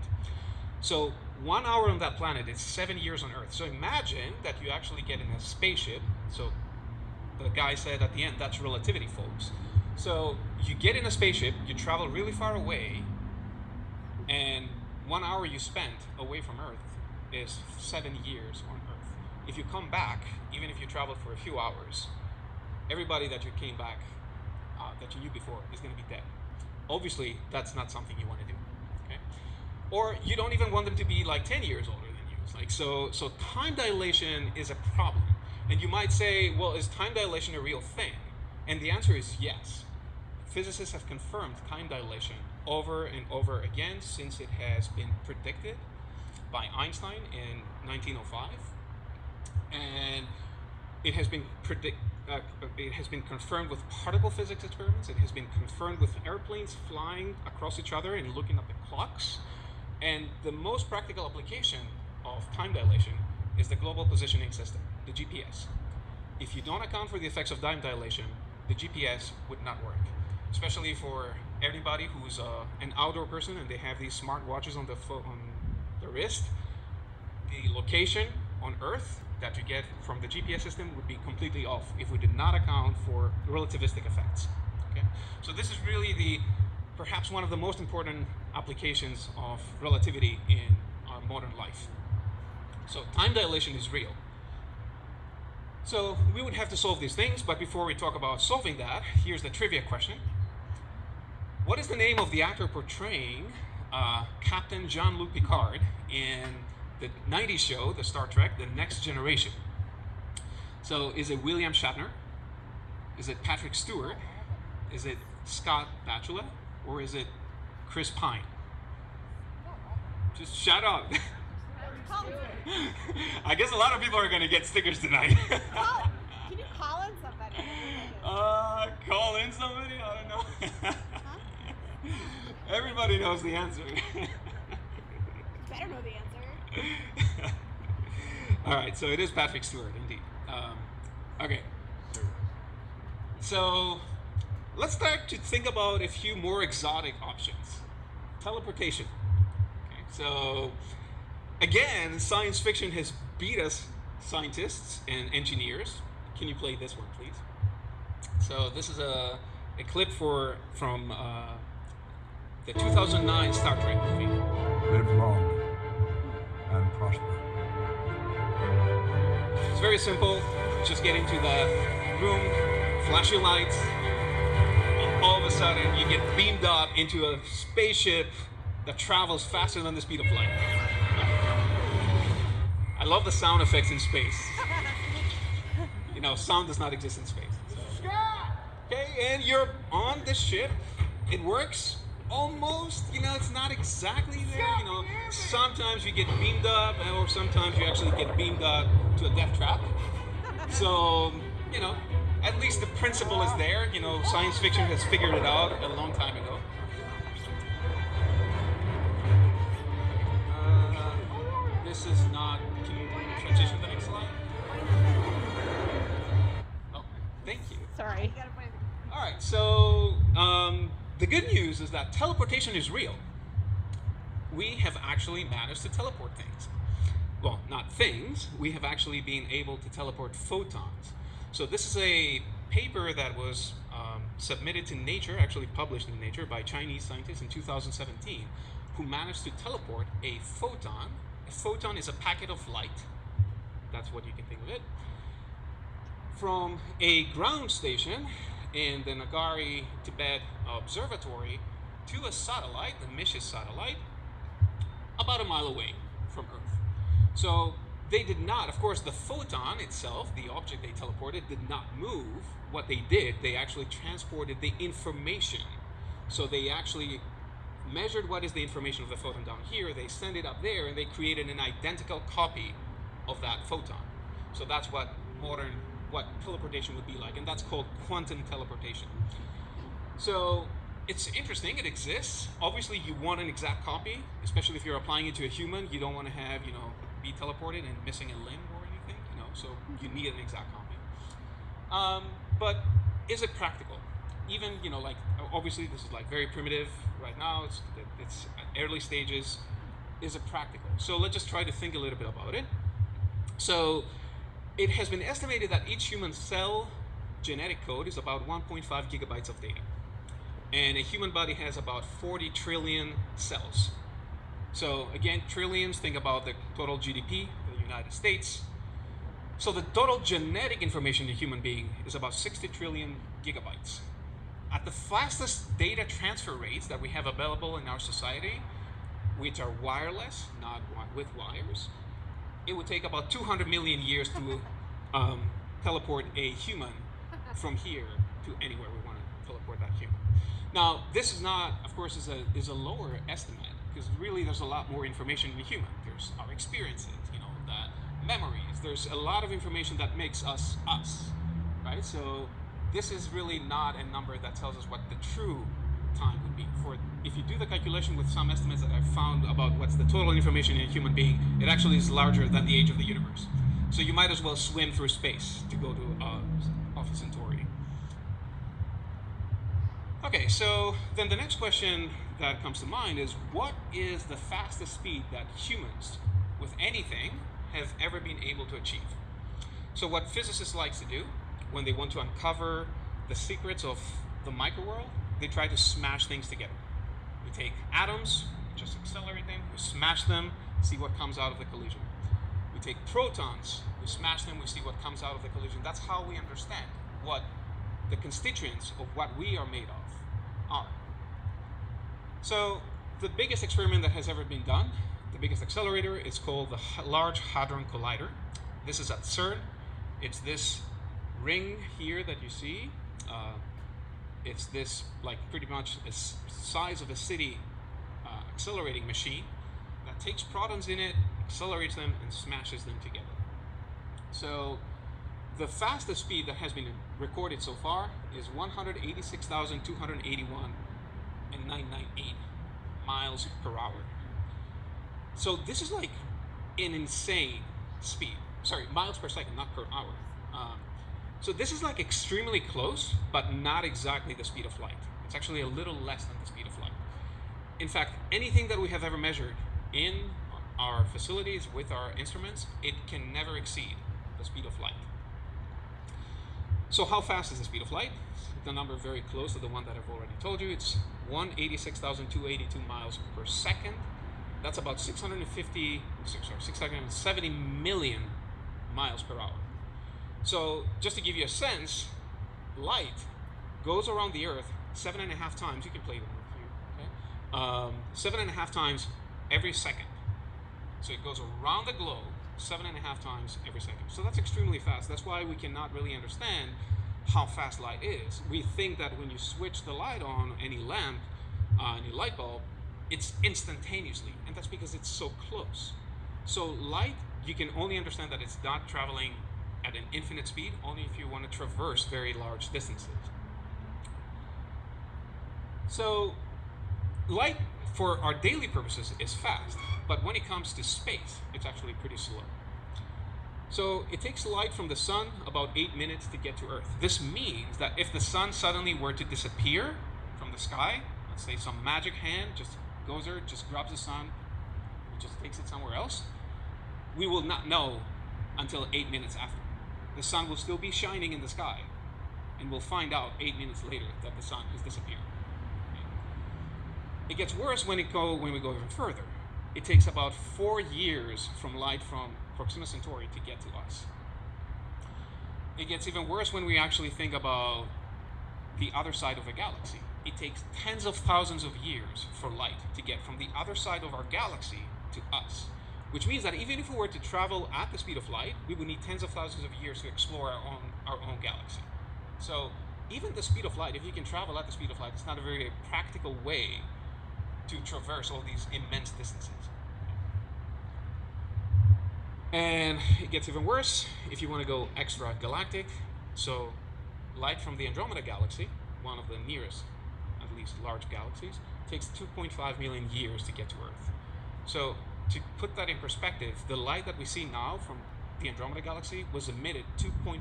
So, one hour on that planet is seven years on Earth. So, imagine that you actually get in a spaceship. So, the guy said at the end, that's relativity, folks. So you get in a spaceship, you travel really far away, and one hour you spent away from Earth is seven years on Earth. If you come back, even if you traveled for a few hours, everybody that you came back, uh, that you knew before, is going to be dead. Obviously, that's not something you want to do. Okay? Or you don't even want them to be like 10 years older than you. It's like so so time dilation is a problem. And you might say, well, is time dilation a real thing? And the answer is yes. Physicists have confirmed time dilation over and over again since it has been predicted by Einstein in 1905. And it has been predict uh, it has been confirmed with particle physics experiments. It has been confirmed with airplanes flying across each other and looking at the clocks. And the most practical application of time dilation is the global positioning system, the GPS. If you don't account for the effects of time dilation, the GPS would not work, especially for everybody who's uh, an outdoor person and they have these smart watches on the fo- on the wrist. The location on Earth that you get from the GPS system would be completely off if we did not account for relativistic effects. Okay, so this is really the perhaps one of the most important applications of relativity in our modern life. So time dilation is real. So we would have to solve these things, but before we talk about solving that, here's the trivia question. What is the name of the actor portraying uh, Captain Jean-Luc Picard in the 90s show, the Star Trek, The Next Generation? So is it William Shatner? Is it Patrick Stewart? Is it Scott Bakula? Or is it Chris Pine? Just shut up. *laughs* I guess a lot of people are going to get stickers tonight. *laughs* Can you call in somebody? Uh, call in somebody? I don't know. *laughs* Everybody knows the answer. Better know the answer. *laughs* All right, so it is Patrick Stewart, indeed. Um, okay. So let's start to think about a few more exotic options. teleportation. Okay, so again, science fiction has beat us, scientists and engineers. Can you play this one, please? So this is a, a clip for from uh, the 2009 Star Trek movie. Live long and prosper. It's very simple. Just get into the room, flash your lights, and all of a sudden you get beamed up into a spaceship that travels faster than the speed of light. I love the sound effects in space. *laughs* You know, sound does not exist in space. so- Okay, and you're on the ship. It works almost. You know, it's not exactly there. You know, sometimes you get beamed up, or sometimes you actually get beamed up to a death trap. So, you know, at least the principle is there. You know, science fiction has figured it out a long time ago. Uh, this is not. Can you transition to the next slide? Oh, thank you. Sorry. All right, so um, the good news is that teleportation is real. We have actually managed to teleport things. Well, not things, we have actually been able to teleport photons. So, this is a paper that was um, submitted to Nature, actually published in Nature by Chinese scientists in 2017, who managed to teleport a photon. A photon is a packet of light. That's what you can think of it from a ground station in the Ngari Tibet Observatory to a satellite, the Micius satellite, about a mile away from Earth. So they did not, of course, the photon itself, the object they teleported, did not move. What they did, they actually transported the information. So they actually measured what is the information of the photon down here, they send it up there, and they created an identical copy of that photon. So that's what modern, what teleportation would be like, and that's called quantum teleportation. So it's interesting, it exists. Obviously, you want an exact copy, especially if you're applying it to a human. You don't want to have, you know, be teleported and missing a limb or anything, you know, so you need an exact copy. Um, but is it practical? Even, you know, like, obviously, this is like very primitive right now, it's, it's early stages. Is it practical? So let's just try to think a little bit about it. So it has been estimated that each human cell genetic code is about 1.5 gigabytes of data. And a human body has about 40 trillion cells. So again, trillions, think about the total GDP of the United States. So the total genetic information in a human being is about 60 trillion gigabytes. At the fastest data transfer rates that we have available in our society, which are wireless, not with wires, it would take about 200 million years to um, teleport a human from here to anywhere we want to teleport that human. Now, this is not, of course, is a is a lower estimate because really there's a lot more information in a human. There's our experiences, you know, the memories. There's a lot of information that makes us us, right? So this is really not a number that tells us what the true time would be. For if you do the calculation with some estimates that I've found what's the total information in a human being, it actually is larger than the age of the universe. So you might as well swim through space to go to uh, Alpha Centauri. Okay, so then the next question that comes to mind is what is the fastest speed that humans with anything have ever been able to achieve? So what physicists like to do when they want to uncover the secrets of the microworld, they try to smash things together. We take atoms, just accelerate them, we smash them, see what comes out of the collision. We take protons, we smash them, we see what comes out of the collision. That's how we understand what the constituents of what we are made of are. So, the biggest experiment that has ever been done, the biggest accelerator, is called the Large Hadron Collider. This is at CERN. It's this ring here that you see. Uh, it's this, like, pretty much the size of a city accelerating machine that takes protons in it, accelerates them, and smashes them together. So, the fastest speed that has been recorded so far is 186,281 and 998 miles per hour. So this is like an insane speed. Sorry, miles per second, not per hour. Um, so this is like extremely close, but not exactly the speed of light. It's actually a little less than the speed of light. In fact, anything that we have ever measured in our facilities with our instruments, it can never exceed the speed of light. So how fast is the speed of light? The number very close to the one that I've already told you. It's 186,282 miles per second. That's about 650, sorry, 670 million miles per hour. So just to give you a sense, light goes around the Earth seven and a half times. You can play them with you. Okay? Um, seven and a half times every second. So it goes around the globe seven and a half times every second. So that's extremely fast. That's why we cannot really understand how fast light is. We think that when you switch the light on any lamp, uh, any light bulb, it's instantaneously, and that's because it's so close. So light, you can only understand that it's not traveling at an infinite speed only if you want to traverse very large distances. So light for our daily purposes is fast, but when it comes to space, it's actually pretty slow. So it takes light from the sun about eight minutes to get to Earth. This means that if the sun suddenly were to disappear from the sky, let's say some magic hand just goes there, just grabs the sun, just takes it somewhere else, we will not know until eight minutes after. The sun will still be shining in the sky, and we'll find out eight minutes later that the sun has disappeared. It gets worse when it go when we go even further. It takes about four years from light from Proxima Centauri to get to us. It gets even worse when we actually think about the other side of a galaxy. It takes tens of thousands of years for light to get from the other side of our galaxy to us. Which means that even if we were to travel at the speed of light, we would need tens of thousands of years to explore our own our own galaxy. So even the speed of light, if you can travel at the speed of light, it's not a very practical way to traverse all these immense distances. And it gets even worse if you want to go extra galactic. So, light from the Andromeda galaxy, one of the nearest, at least large galaxies, takes 2.5 million years to get to Earth. So, to put that in perspective, the light that we see now from the Andromeda galaxy was emitted 2.5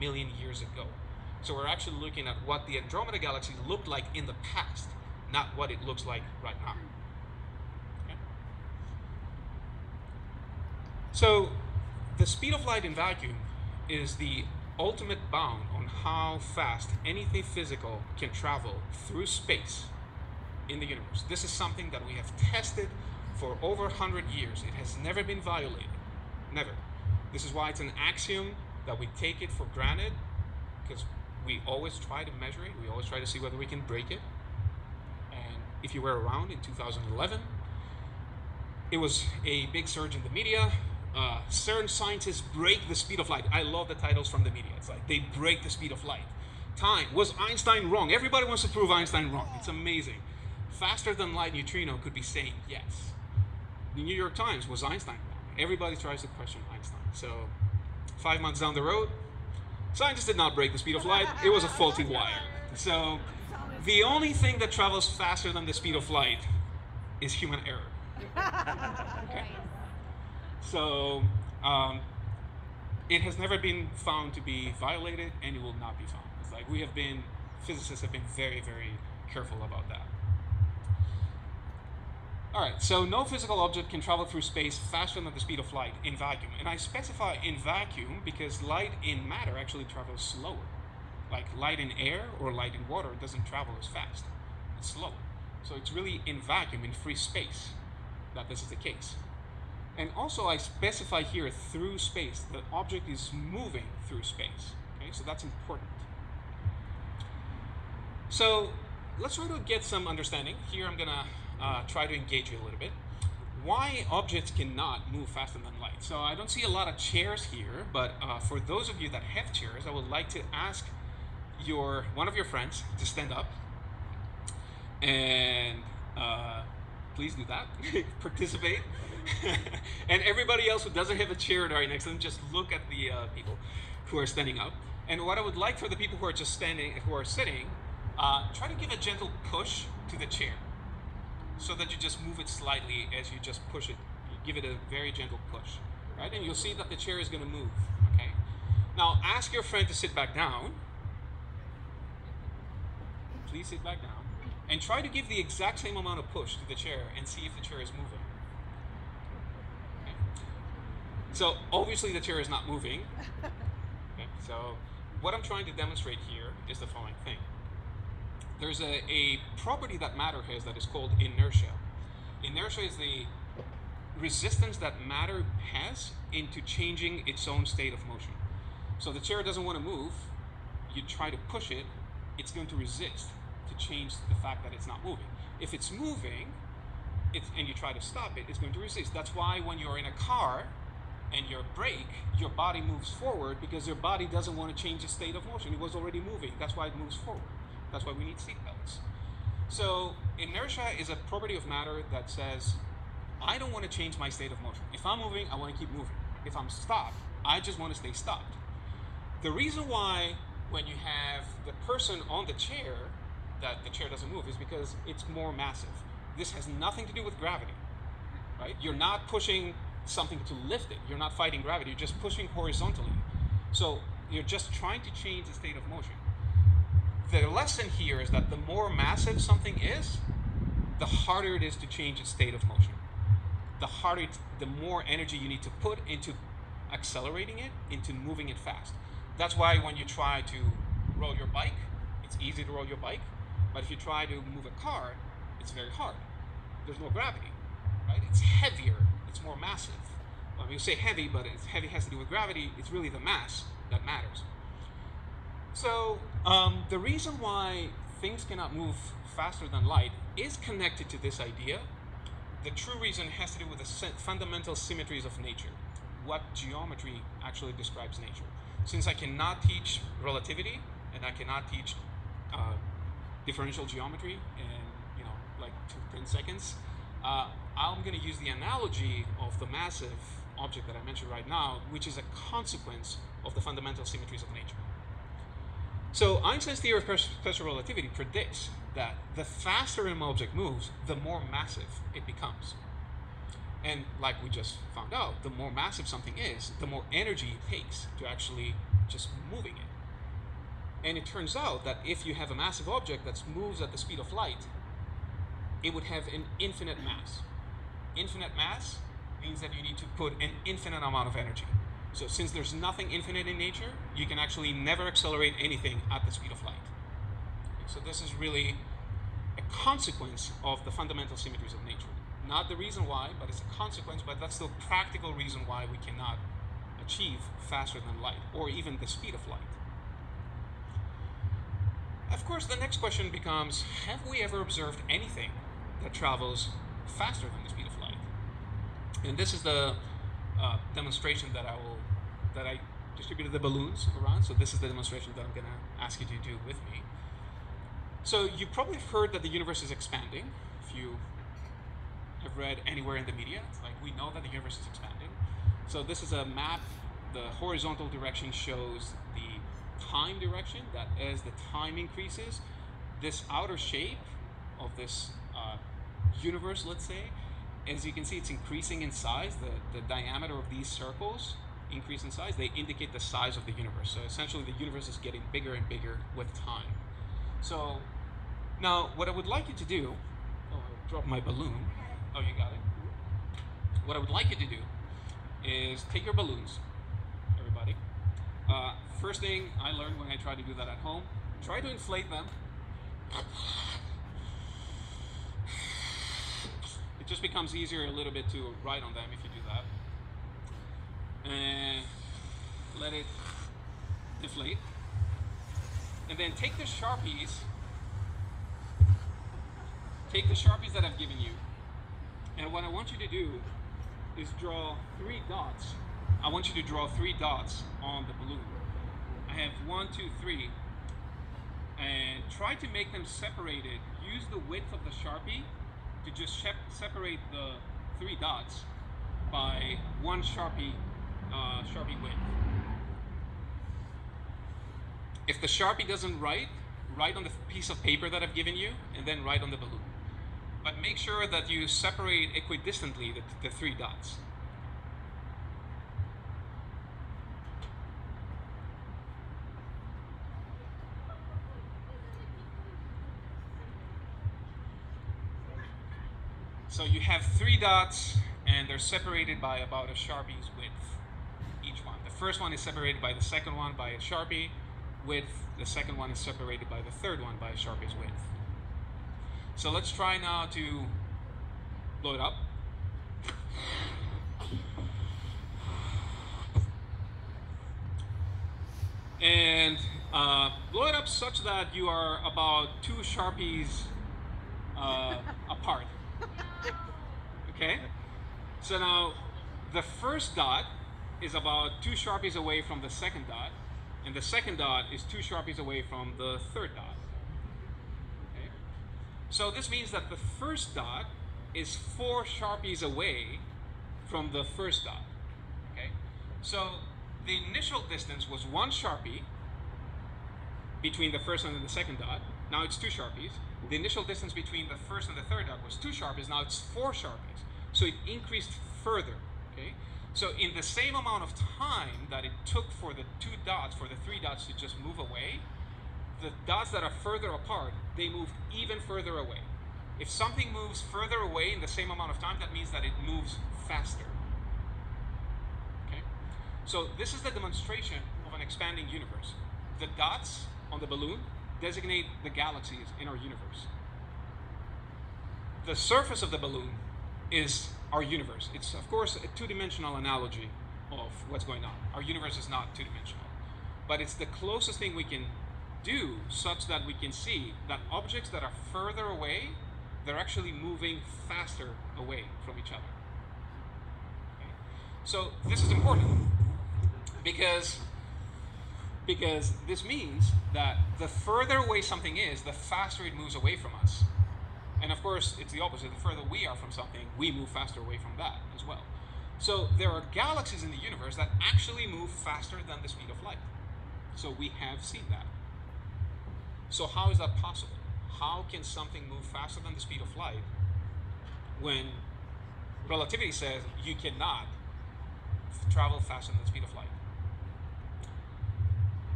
million years ago. So, we're actually looking at what the Andromeda galaxy looked like in the past, not what it looks like right now. Okay? So, the speed of light in vacuum is the ultimate bound on how fast anything physical can travel through space in the universe. This is something that we have tested for over 100 years. It has never been violated. Never. This is why it's an axiom that we take it for granted because we always try to measure it, we always try to see whether we can break it. If you were around in 2011, it was a big surge in the media. Uh, CERN scientists break the speed of light. I love the titles from the media. It's like they break the speed of light. Time. Was Einstein wrong? Everybody wants to prove Einstein wrong. It's amazing. Faster than light neutrino could be saying yes. The New York Times was Einstein wrong. Everybody tries to question Einstein. So, five months down the road, scientists did not break the speed of light. It was a faulty wire. So, the only thing that travels faster than the speed of light is human error. *laughs* Okay. So, um, it has never been found to be violated, and it will not be found. It's like we have been, physicists have been very, very careful about that. All right, so no physical object can travel through space faster than the speed of light in vacuum. And I specify in vacuum because light in matter actually travels slower. Like light in air or light in water doesn't travel as fast, it's slower. So it's really in vacuum, in free space, that this is the case. And also, I specify here through space. The object is moving through space. Okay, so that's important. So let's try to get some understanding. Here, I'm gonna uh, try to engage you a little bit. Why objects cannot move faster than light? So I don't see a lot of chairs here, but uh, for those of you that have chairs, I would like to ask your one of your friends to stand up and uh, please do that. *laughs* Participate. *laughs* and everybody else who doesn't have a chair right next to them, just look at the uh, people who are standing up. And what I would like for the people who are just standing, who are sitting, uh, try to give a gentle push to the chair, so that you just move it slightly as you just push it. You give it a very gentle push, right? And you'll see that the chair is going to move. Okay. Now ask your friend to sit back down. Please sit back down and try to give the exact same amount of push to the chair and see if the chair is moving. Okay. So obviously the chair is not moving. *laughs* Okay. So what I'm trying to demonstrate here is the following thing. There's a, a property that matter has that is called inertia. Inertia is the resistance that matter has into changing its own state of motion. So the chair doesn't want to move, you try to push it, it's going to resist to change the fact that it's not moving. If it's moving, it's, and you try to stop it, it's going to resist. That's why when you're in a car and you brake, your body moves forward because your body doesn't want to change its state of motion. It was already moving. That's why it moves forward. That's why we need seatbelts. So inertia is a property of matter that says, I don't want to change my state of motion. If I'm moving, I want to keep moving. If I'm stopped, I just want to stay stopped. The reason why when you have the person on the chair that the chair doesn't move is because it's more massive. This has nothing to do with gravity, right? You're not pushing something to lift it. You're not fighting gravity. You're just pushing horizontally. So you're just trying to change the state of motion. The lesson here is that the more massive something is, the harder it is to change its state of motion. The harder, the more energy you need to put into accelerating it, into moving it fast. That's why when you try to roll your bike, it's easy to roll your bike. But if you try to move a car, it's very hard. There's no gravity, right? It's heavier. It's more massive. Well, you say heavy, but it's heavy has to do with gravity. It's really the mass that matters. So um, the reason why things cannot move faster than light is connected to this idea. The true reason has to do with the fundamental symmetries of nature, what geometry actually describes nature. Since I cannot teach relativity and I cannot teach uh, differential geometry in you know like two, 10 seconds, uh, I'm going to use the analogy of the massive object that I mentioned right now, which is a consequence of the fundamental symmetries of nature. So Einstein's theory of special relativity predicts that the faster an object moves, the more massive it becomes. And like we just found out, the more massive something is, the more energy it takes to actually just moving it. And it turns out that if you have a massive object that moves at the speed of light, it would have an infinite mass. Infinite mass means that you need to put an infinite amount of energy. So since there's nothing infinite in nature, you can actually never accelerate anything at the speed of light. So this is really a consequence of the fundamental symmetries of nature. Not the reason why, but it's a consequence, but that's the practical reason why we cannot achieve faster than light, or even the speed of light. Of course, the next question becomes, have we ever observed anything that travels faster than the speed of light? And this is the uh, demonstration that I will, that I distributed the balloons around. So this is the demonstration that I'm going to ask you to do with me. So you probably have heard that the universe is expanding. If you have read anywhere in the media, it's like we know that the universe is expanding. So this is a map. The horizontal direction shows the time direction. That as the time increases, this outer shape of this uh, universe, let's say, as you can see, it's increasing in size. The, the diameter of these circles increase in size. They indicate the size of the universe. So essentially, the universe is getting bigger and bigger with time. So now, what I would like you to do, oh, I dropped my balloon. Oh, you got it. What I would like you to do is take your balloons. Uh, first thing I learned when I tried to do that at home, try to inflate them. It just becomes easier a little bit to write on them if you do that. And let it deflate. And then take the Sharpies, take the Sharpies that I've given you, and what I want you to do is draw three dots. I want you to draw three dots on the balloon. I have one, two, three, and try to make them separated. Use the width of the Sharpie to just separate the three dots by one Sharpie, uh, Sharpie width. If the Sharpie doesn't write, write on the piece of paper that I've given you, and then write on the balloon. But make sure that you separate equidistantly the, the three dots. So you have three dots, and they're separated by about a sharpie's width, each one. The first one is separated by the second one by a sharpie width. The second one is separated by the third one by a sharpie's width. So let's try now to blow it up. And uh, blow it up such that you are about two sharpies uh, *laughs* apart. Okay? So now the first dot is about two sharpies away from the second dot, and the second dot is two sharpies away from the third dot. Okay? So this means that the first dot is four sharpies away from the first dot. Okay? So the initial distance was one sharpie between the first one and the second dot. Now it's two sharpies. The initial distance between the first and the third dot was two sharpies. Now it's four sharpies. So it increased further. Okay. So in the same amount of time that it took for the two dots, for the three dots to just move away, the dots that are further apart, they move even further away. If something moves further away in the same amount of time, that means that it moves faster. Okay? So this is the demonstration of an expanding universe. The dots on the balloon designate the galaxies in our universe. The surface of the balloon is our universe. It's, of course, a two dimensional analogy of what's going on. Our universe is not two dimensional, but it's the closest thing we can do such that we can see that objects that are further away, they're actually moving faster away from each other. Okay? So this is important because because this means that the further away something is, the faster it moves away from us. And of course, it's the opposite. The further we are from something, we move faster away from that as well. So there are galaxies in the universe that actually move faster than the speed of light. So we have seen that. So how is that possible? How can something move faster than the speed of light when relativity says you cannot travel faster than the speed of light?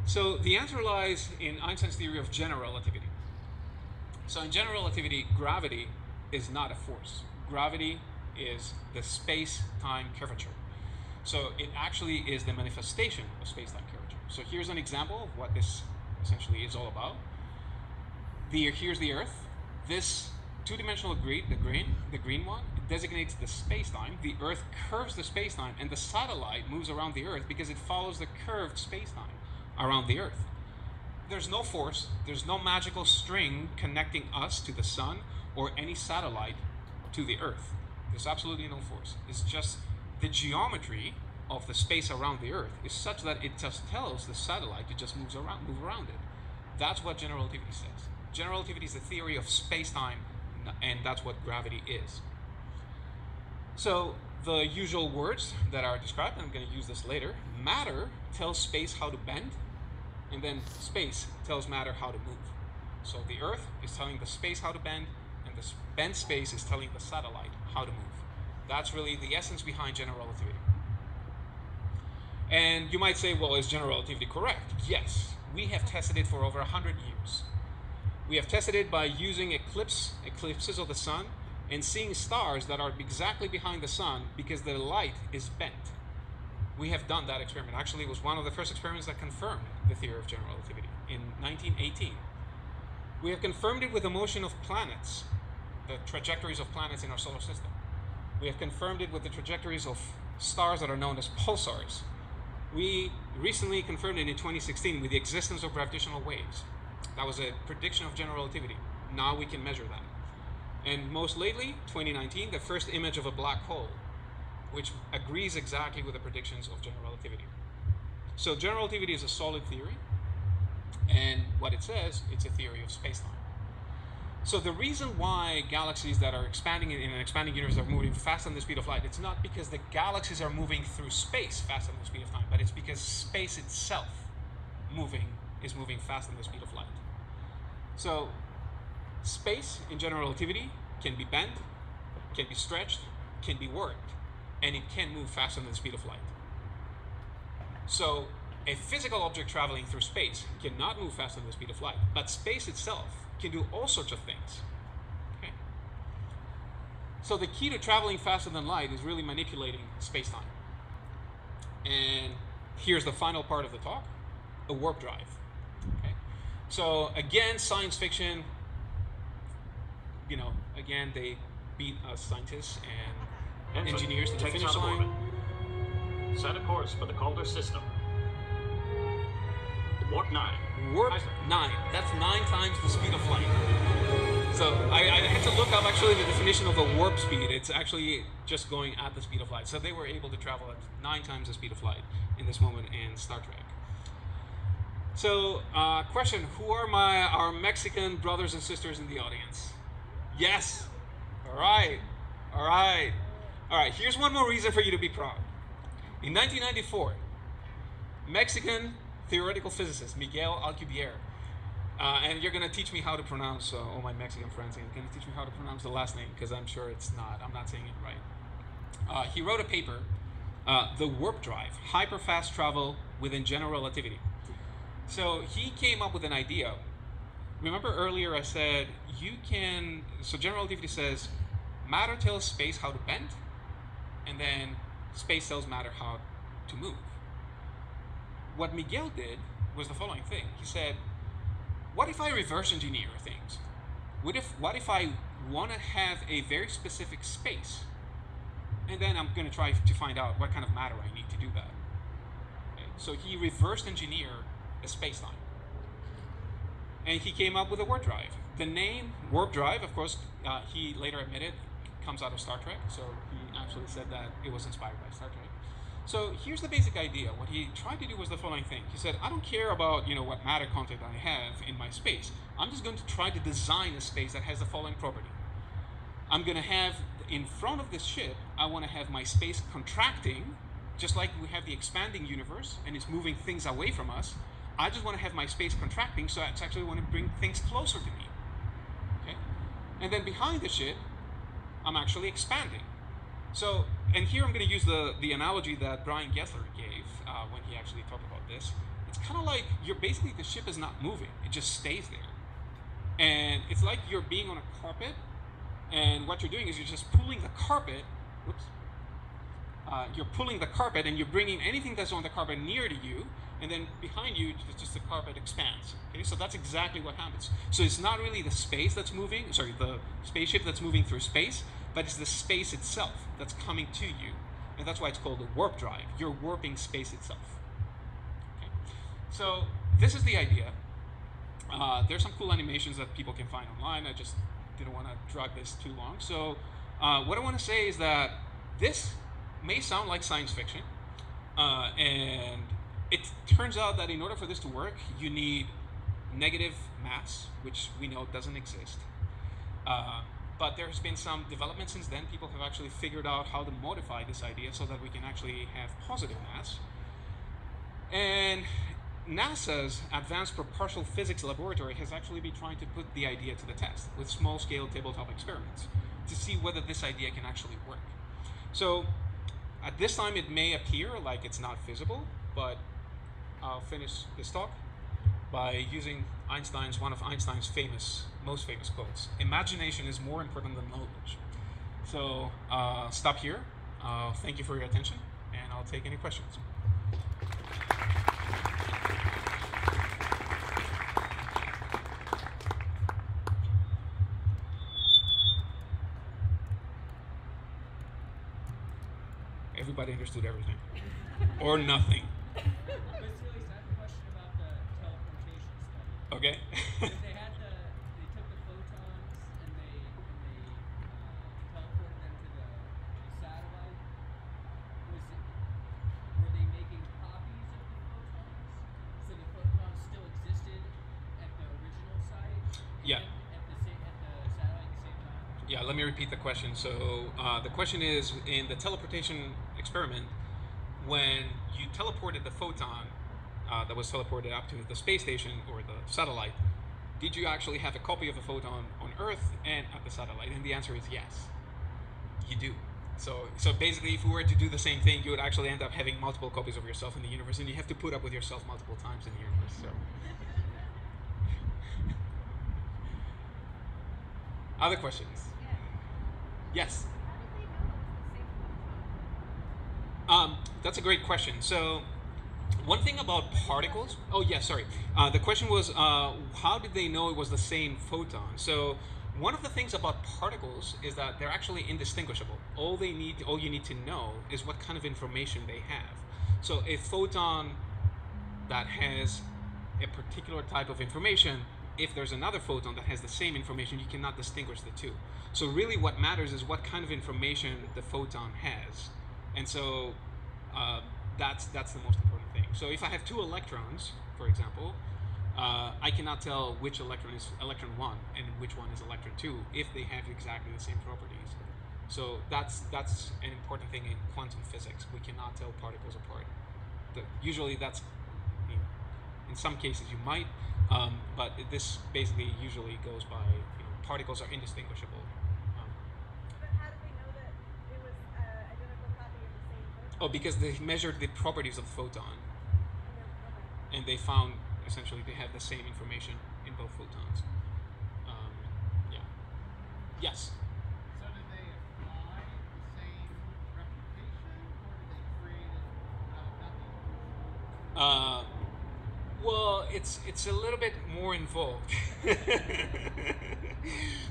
So the answer lies in Einstein's theory of general relativity. So in general relativity, gravity is not a force. Gravity is the space-time curvature. So it actually is the manifestation of space-time curvature. So here's an example of what this essentially is all about. The, here's the Earth. This two-dimensional grid, the green, the green one, designates the space-time. The Earth curves the space-time, and the satellite moves around the Earth because it follows the curved space-time around the Earth. There's no force, there's no magical string connecting us to the sun or any satellite to the Earth. There's absolutely no force. It's just the geometry of the space around the Earth is such that it just tells the satellite to just moves around, move around it. That's what general relativity says. General relativity is the theory of space-time, and that's what gravity is. So the usual words that are described, I'm going to use this later. Matter tells space how to bend, and then space tells matter how to move. So the Earth is telling the space how to bend, and the bent space is telling the satellite how to move. That's really the essence behind general relativity. And you might say, well, is general relativity correct? Yes. We have tested it for over 100 years. We have tested it by using eclipse, eclipses of the sun and seeing stars that are exactly behind the sun because the light is bent. We have done that experiment. Actually, it was one of the first experiments that confirmed the theory of general relativity in 1918. We have confirmed it with the motion of planets, the trajectories of planets in our solar system. We have confirmed it with the trajectories of stars that are known as pulsars. We recently confirmed it in 2016 with the existence of gravitational waves. That was a prediction of general relativity. Now we can measure that. And most lately, 2019, the first image of a black hole, which agrees exactly with the predictions of general relativity. So general relativity is a solid theory, and what it says, it's a theory of spacetime. So the reason why galaxies that are expanding in an expanding universe are moving faster than the speed of light, it's not because the galaxies are moving through space faster than the speed of light, but it's because space itself moving is moving faster than the speed of light. So space in general relativity can be bent, can be stretched, can be worked, and it can move faster than the speed of light. So a physical object traveling through space cannot move faster than the speed of light, but space itself can do all sorts of things. Okay? So the key to traveling faster than light is really manipulating space-time. And here's the final part of the talk, a warp drive. Okay. So again, science fiction, you know, again, they beat us scientists and Engine, engineers to the finish line. Set a course for the Calder system. Warp 9. Warp nine. That's nine times the speed of light. So I, I had to look up actually the definition of a warp speed. It's actually just going at the speed of light. So they were able to travel at nine times the speed of light in this moment in Star Trek. So, uh, question: Who are my our Mexican brothers and sisters in the audience? Yes. All right. All right. All right. Here's one more reason for you to be proud. In 1994, Mexican theoretical physicist Miguel Alcubierre. Uh, and you're gonna teach me how to pronounce uh, all my Mexican friends. and You're gonna teach me how to pronounce the last name because I'm sure it's not. I'm not saying it right. Uh, he wrote a paper, uh, "The Warp Drive: Hyperfast Travel Within General Relativity." So he came up with an idea. Remember earlier I said you can. So general relativity says matter tells space how to bend, and then space cells matter how to move what Miguel did was the following thing. He said, "What if I reverse engineer things? What if what if I want to have a very specific space, and then I'm going to try to find out what kind of matter I need to do that." Okay, So he reversed engineered a space time, and he came up with a warp drive. The name warp drive, of course, uh, he later admitted, comes out of Star Trek. So he actually said that it was inspired by Star Trek. So here's the basic idea. What he tried to do was the following thing. He said, I don't care about you know what matter content I have in my space. I'm just going to try to design a space that has the following property. I'm going to have in front of this ship, I want to have my space contracting, just like we have the expanding universe and it's moving things away from us. I just want to have my space contracting, so I actually want to bring things closer to me. Okay? And then behind the ship, I'm actually expanding. So, and here I'm going to use the, the analogy that Brian Gessler gave uh, when he actually talked about this. It's kind of like you're basically, the ship is not moving, it just stays there. And it's like you're being on a carpet, and what you're doing is you're just pulling the carpet, whoops, uh, you're pulling the carpet and you're bringing anything that's on the carpet near to you, and then behind you, just, just the carpet expands. Okay, so that's exactly what happens. So it's not really the space that's moving, sorry, the spaceship that's moving through space, but it's the space itself that's coming to you. And that's why it's called a warp drive. You're warping space itself. Okay? So this is the idea. Uh, there's some cool animations that people can find online. I just didn't want to drag this too long. So uh, what I want to say is that this may sound like science fiction, uh, and it turns out that in order for this to work, you need negative mass, which we know doesn't exist. Uh, but there's been some development since then. People have actually figured out how to modify this idea so that we can actually have positive mass. And NASA's Advanced Propulsion Physics Laboratory has actually been trying to put the idea to the test with small scale tabletop experiments to see whether this idea can actually work. So at this time, it may appear like it's not feasible, but I'll finish this talk by using Einstein's one of Einstein's famous, most famous quotes: "Imagination is more important than knowledge." So uh, stop here. Uh, thank you for your attention, and I'll take any questions. Everybody understood everything, *laughs* or nothing. Basically, I have a question about the teleportation study. Okay. They had the, they took the photons and they and they uh, teleported them to the, the satellite. Was it? Were they making copies of the photons, so the photons still existed at the original site? Yeah. At the at the satellite at the same time. Yeah, let me repeat the question. So uh, the question is in the teleportation experiment, when you teleported the photon uh, that was teleported up to the space station or the satellite, did you actually have a copy of a photon on Earth and at the satellite? And the answer is yes, you do. So, so basically, if we were to do the same thing, you would actually end up having multiple copies of yourself in the universe, and you have to put up with yourself multiple times in the universe. So. *laughs* Other questions? Yes. Um, that's a great question. So one thing about particles. Oh yeah, sorry. Uh, the question was, uh, how did they know it was the same photon? So, one of the things about particles is that they're actually indistinguishable. All they need, all you need to know, is what kind of information they have. So, a photon that has a particular type of information, if there's another photon that has the same information, you cannot distinguish the two. So really what matters is what kind of information the photon has. And so uh, that's, that's the most. So if I have two electrons, for example, uh, I cannot tell which electron is electron 1 and which one is electron 2 if they have exactly the same properties. So that's, that's an important thing in quantum physics. We cannot tell particles apart. The, usually that's you know, in some cases you might, um, but this basically usually goes by you know, particles are indistinguishable. Um, But how did they know that it was uh, identical copy of the same photon? oh, because they measured the properties of the photon, And then- okay. And they found essentially they have the same information in both photons. Um, yeah. Yes. So did they apply the same replication, or did they create it out of nothing? Uh, well, it's it's a little bit more involved. *laughs*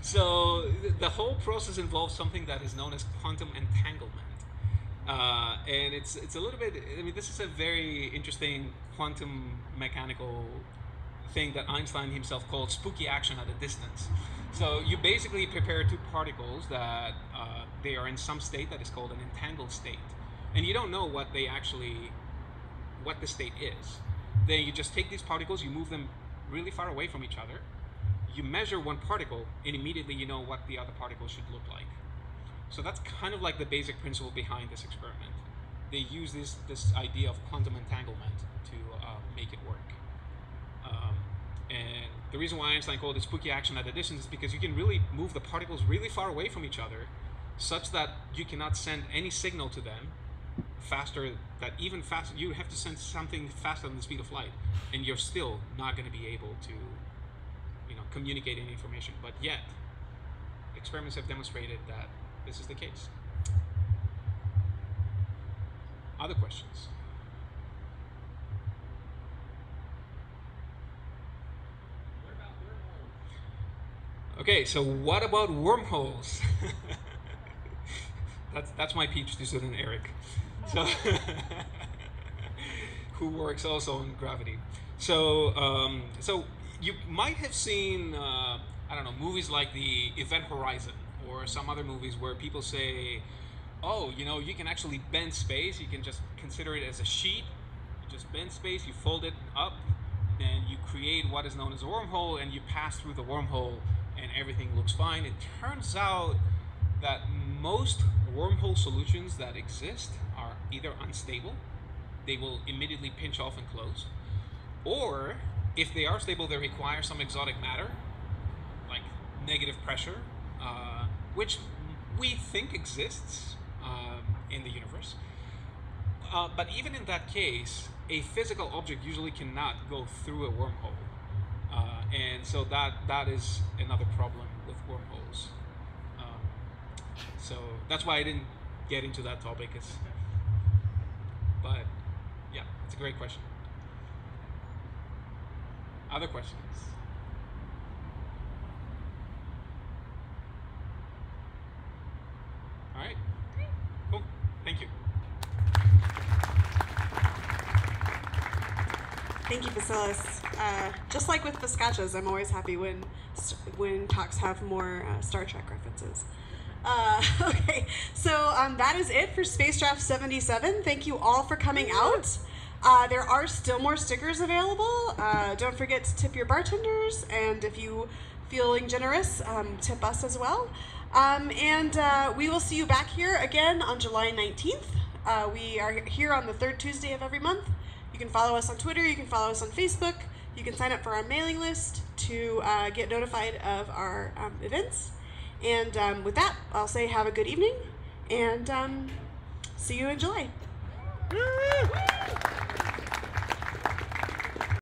so th- the whole process involves something that is known as quantum entanglement, uh, and it's it's a little bit. I mean, this is a very interesting quantum mechanical thing that Einstein himself called spooky action at a distance. So you basically prepare two particles that uh, they are in some state that is called an entangled state, and you don't know what they actually what the state is. Then you just take these particles, you move them really far away from each other. You measure one particle, and immediately you know what the other particle should look like. So that's kind of like the basic principle behind this experiment. They use this this idea of quantum entanglement to uh, make it work. Um, and the reason why Einstein called it spooky action at a distance is because you can really move the particles really far away from each other, such that you cannot send any signal to them faster that even faster you have to send something faster than the speed of light and you're still not going to be able to you know communicate any information but yet experiments have demonstrated that this is the case. Other questions? Okay so what about wormholes? *laughs* That's that's my PhD student Eric. So *laughs* who works also on gravity. So um, so you might have seen uh, I don't know movies like the Event Horizon or some other movies where people say, oh you know you can actually bend space. You can just consider it as a sheet. You just bend space. You fold it up. Then you create what is known as a wormhole, and you pass through the wormhole, and everything looks fine. It turns out that most wormhole solutions that exist are either unstable, they will immediately pinch off and close, or if they are stable, they require some exotic matter, like negative pressure, uh, which we think exists um, in the universe. Uh, but even in that case, a physical object usually cannot go through a wormhole. Uh, and so that that is another problem with wormholes. Um, so that's why I didn't get into that topic. But yeah, it's a great question. Other questions? All right. Cool. Thank you. Thank you, Vasilis. Uh, just like with Viscachas, I'm always happy when when talks have more uh, Star Trek references. Uh, *laughs* okay, so um, that is it for Space Draft 77. Thank you all for coming out. Uh, there are still more stickers available. Uh, don't forget to tip your bartenders, and if you feeling generous, um, tip us as well. Um, and uh, we will see you back here again on July 19th. Uh, we are here on the third Tuesday of every month. You can follow us on Twitter. You can follow us on Facebook. You can sign up for our mailing list to uh, get notified of our um, events. And um, with that, I'll say have a good evening and um, see you in July.